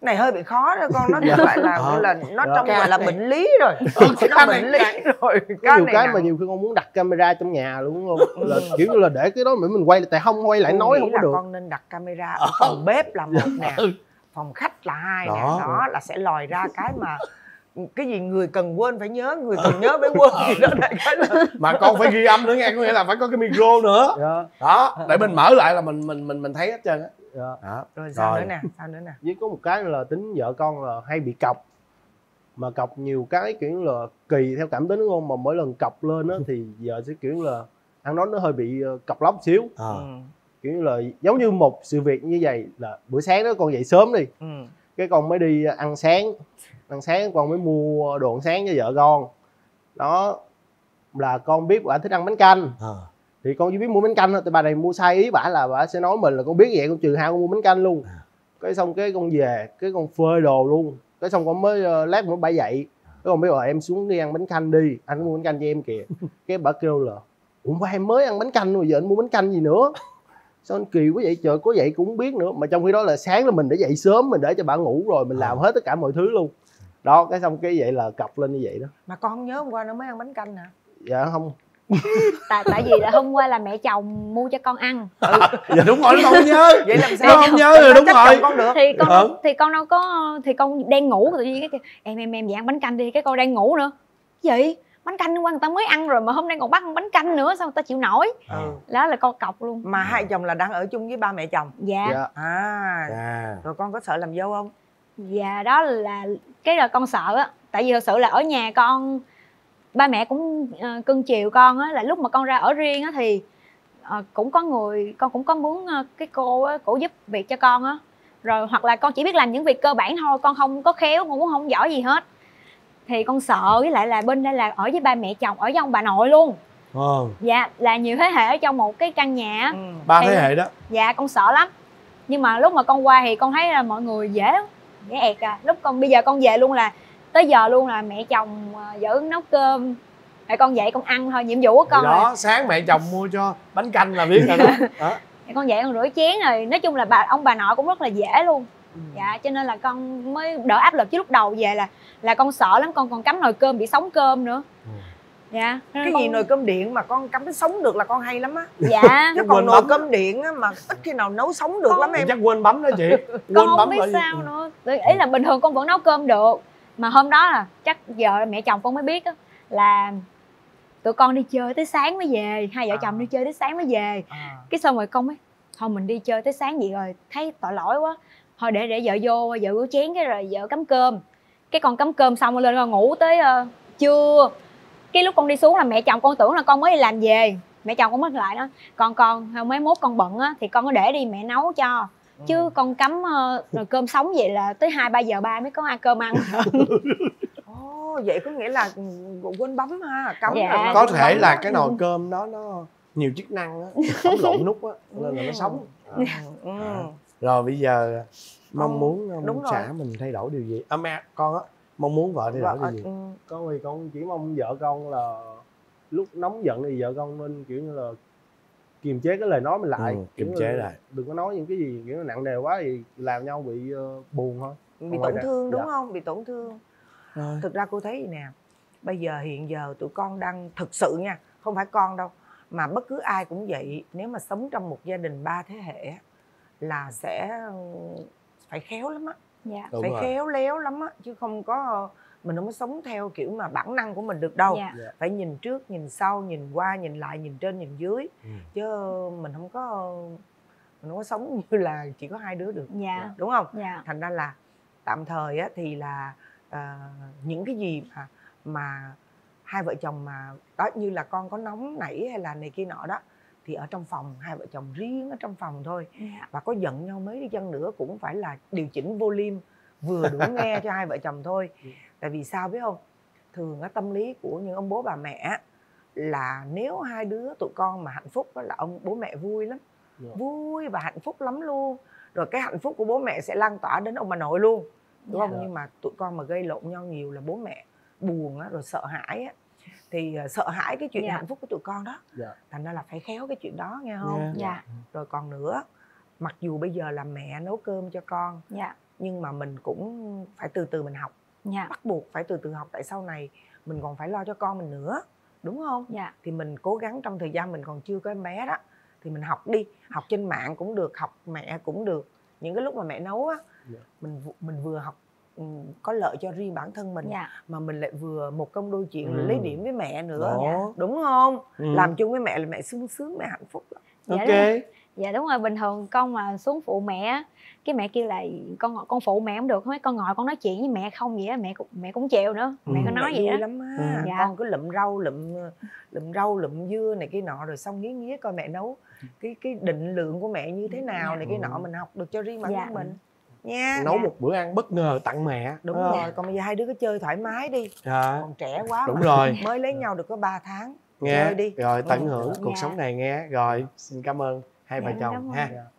này hơi bị khó đó con nó *laughs* Dạ. lại là Ờ. như là nó Dạ. trong gọi là bệnh lý rồi. Ừ, cái nó bệnh lý *laughs* rồi. cái nhiều này cái nặng. mà nhiều khi con muốn đặt camera trong nhà luôn không là kiểu như là để cái đó mà mình quay tại không quay lại Cô nói không có được. con nên đặt camera ở phòng bếp là một nè Ừ. phòng khách là hai nè Đó. đó là sẽ lòi ra cái mà cái gì người cần quên phải nhớ người cần nhớ phải quên gì đó đại khái là *laughs* mà con phải ghi âm nữa nghe có nghĩa là phải có cái micro nữa. Dạ, đó để mình mở lại là mình mình mình mình thấy hết trơn á dạ. đó rồi sao Rồi. nữa nè sao nữa nè với có một cái là tính vợ con là hay bị cọc mà cọc nhiều cái kiểu là kỳ theo cảm tính đúng không mà mỗi lần cọc lên á *laughs* thì vợ sẽ kiểu là ăn nói nó hơi bị ờ, cọc lóc xíu Ờ. ừ. kiểu như là giống như một sự việc như vậy là bữa sáng đó con dậy sớm đi Ừ. cái con mới đi ăn sáng ăn sáng con mới mua đồ ăn sáng cho vợ con đó là con biết bà thích ăn bánh canh Ờ. thì con chỉ biết mua bánh canh thôi. Tại bà này mua sai ý bà là bà sẽ nói mình là con biết vậy con trừ hao con mua bánh canh luôn. À. cái xong cái con về cái con phơi đồ luôn. Cái xong con mới ờ, lát nữa bà dậy. Cái con biết là em xuống đi ăn bánh canh đi. Anh mua bánh canh cho em kìa. *laughs* Cái bà kêu là ủa ba em mới ăn bánh canh rồi giờ anh mua bánh canh gì nữa? Sao anh kỳ quá vậy? Trời có vậy cũng biết nữa. Mà trong khi đó là sáng là mình đã dậy sớm mình để cho bà ngủ rồi mình làm hết tất cả mọi thứ luôn. Đó cái xong cái vậy là cọc lên như vậy đó. Mà con không nhớ hôm qua nó mới ăn bánh canh hả? Dạ không tại tại vì là hôm qua là mẹ chồng mua cho con ăn. *laughs* Dạ đúng rồi không nhớ. Vậy làm sao? không nhớ rồi đúng rồi. con được. Thì con Ừ. thì con đâu có thì con đang ngủ tự nhiên cái em em em về ăn bánh canh đi cái con đang ngủ nữa. Gì? Bánh canh hôm qua người ta mới ăn rồi mà hôm nay còn bắt ăn bánh canh nữa sao người ta chịu nổi? Ừ. đó là con cọc luôn. Mà hai chồng là đang ở chung với ba mẹ chồng? Dạ. Dạ. À. À rồi con có sợ làm dâu không? Và đó là cái là con sợ á. Tại vì thật sự là ở nhà con ba mẹ cũng ờ, cưng chiều con á là lúc mà con ra ở riêng á thì ờ, cũng có người con cũng có muốn ờ, cái cô á cổ giúp việc cho con á. Rồi hoặc là con chỉ biết làm những việc cơ bản thôi con không có khéo con cũng không giỏi gì hết. Thì con sợ với lại là bên đây là ở với ba mẹ chồng ở với ông bà nội luôn. Ờ, dạ là nhiều thế hệ ở trong một cái căn nhà á. ừ. ba thế hệ đó. Dạ con sợ lắm. Nhưng mà lúc mà con qua thì con thấy là mọi người dễ dễ ẹt à. Lúc con bây giờ con về luôn là tới giờ luôn là mẹ chồng ờ, dở nấu cơm. Để con dậy con ăn thôi nhiệm vụ của con đó sáng mẹ chồng mua cho bánh canh là biết rồi đó, *laughs* đó. để con dậy con rửa chén rồi. Nói chung là bà ông bà nội cũng rất là dễ luôn. Ừ. dạ cho nên là con mới đỡ áp lực chứ lúc đầu về là là con sợ lắm con còn cắm nồi cơm bị sống cơm nữa. Ừ. dạ cái con- gì nồi cơm điện mà con cắm sống được là con hay lắm á. Dạ. Chứ còn nồi bấm. cơm điện á mà ít khi nào nấu sống được Con- lắm em. Chắc quên bấm đó chị. *laughs* Con quên không bấm biết sao nữa. Tự- ý là bình thường con vẫn nấu cơm được mà hôm đó là chắc giờ mẹ chồng con mới biết á là tụi con đi chơi tới sáng mới về hai vợ À. chồng đi chơi tới sáng mới về. À. cái xong rồi con mới thôi mình đi chơi tới sáng vậy rồi thấy tội lỗi quá. Thôi để để vợ vô vợ rửa chén cái rồi vợ cắm cơm. Cái con cắm cơm xong rồi lên con ngủ tới ờ, trưa. Cái lúc con đi xuống là mẹ chồng con tưởng là con mới đi làm về. Mẹ chồng con mới lại đó con con mấy mốt con bận á thì con có để đi mẹ nấu cho chứ con cắm ờ, nồi cơm sống vậy là tới hai ba giờ ba mới có ăn cơm ăn *laughs* Ồ, vậy có nghĩa là ừ, quên bấm ha cắm Dạ. rồi mà có thể là á. cái nồi cơm đó nó nhiều chức năng á *laughs* không lộn nút á nên là nó sống ừ. ừ. rồi bây giờ mong muốn ông đúng rồi. xã mình thay đổi điều gì à, mẹ con á mong muốn vợ thay đổi điều gì ừ. con thì con chỉ mong vợ con là lúc nóng giận thì vợ con nên kiểu như là kiềm chế cái lời nói mình lại Ừ, kiềm chế lại. đừng có nói những cái gì kiểu nặng nề quá thì làm nhau bị ờ, buồn thôi bị tổn thương đúng Dạ. không bị tổn thương Rồi. thực ra cô thấy gì nè bây giờ hiện giờ tụi con đang thực sự nha không phải con đâu mà bất cứ ai cũng vậy nếu mà sống trong một gia đình ba thế hệ á, là sẽ ừ, phải khéo lắm á dạ Đúng phải rồi. khéo léo lắm á chứ không có mình không có sống theo kiểu mà bản năng của mình được đâu. Dạ. Dạ. phải nhìn trước nhìn sau nhìn qua nhìn lại nhìn trên nhìn dưới. Ừ. chứ mình không có mình không có sống *laughs* như là chỉ có hai đứa được. Dạ. Đúng không? Dạ. Thành ra là tạm thời á, thì là à, những cái gì mà mà hai vợ chồng mà đó như là con có nóng nảy hay là này kia nọ đó thì ở trong phòng hai vợ chồng riêng ở trong phòng thôi. Dạ. Và có giận nhau mấy đi chăng nữa cũng phải là điều chỉnh volume vừa đủ nghe cho hai vợ chồng thôi tại vì sao biết không thường á tâm lý của những ông bố bà mẹ á, là nếu hai đứa tụi con mà hạnh phúc á, là ông bố mẹ vui lắm Dạ. vui và hạnh phúc lắm luôn rồi cái hạnh phúc của bố mẹ sẽ lan tỏa đến ông bà nội luôn đúng Dạ. không nhưng mà tụi con mà gây lộn nhau nhiều là bố mẹ buồn á rồi sợ hãi á thì ờ, sợ hãi cái chuyện Dạ. hạnh phúc của tụi con đó Dạ. thành ra là phải khéo cái chuyện đó nghe không Dạ. dạ rồi còn nữa mặc dù bây giờ là mẹ nấu cơm cho con dạ nhưng mà mình cũng phải từ từ mình học dạ bắt buộc phải từ từ học tại sau này mình còn phải lo cho con mình nữa đúng không dạ thì mình cố gắng trong thời gian mình còn chưa có em bé đó thì mình học đi học trên mạng cũng được học mẹ cũng được những cái lúc mà mẹ nấu á Dạ. mình mình vừa học ừ, có lợi cho riêng bản thân mình dạ mà mình lại vừa một công đôi chuyện Ừ. lấy điểm với mẹ nữa Đó. đúng không Ừ. làm chung với mẹ là mẹ sung sướng mẹ hạnh phúc lắm. Dạ ok. Dạ đúng rồi bình thường con mà xuống phụ mẹ cái mẹ kêu là con ngồi- con phụ mẹ không được mấy con ngồi con nói chuyện với mẹ không vậy á mẹ cũng mẹ cũng chịu nữa mẹ Ừ. có nói vậy đó lắm á Ừ. Dạ. con cứ lụm rau lụm lụm rau lụm dưa này kia nọ rồi xong nghía nghía coi mẹ nấu cái cái định lượng của mẹ như thế nào này kia nọ mình học được cho riêng bản Dạ. thân mình nha nấu Dạ. một bữa ăn bất ngờ tặng mẹ đúng không? rồi còn bây giờ hai đứa cứ chơi thoải mái đi Dạ. còn trẻ quá đúng mà. rồi mới lấy nhau được có 3 tháng nghe chơi đi rồi tận Ừ. hưởng cuộc Dạ. sống này nghe rồi xin cảm ơn hai vợ Dạ, chồng ha.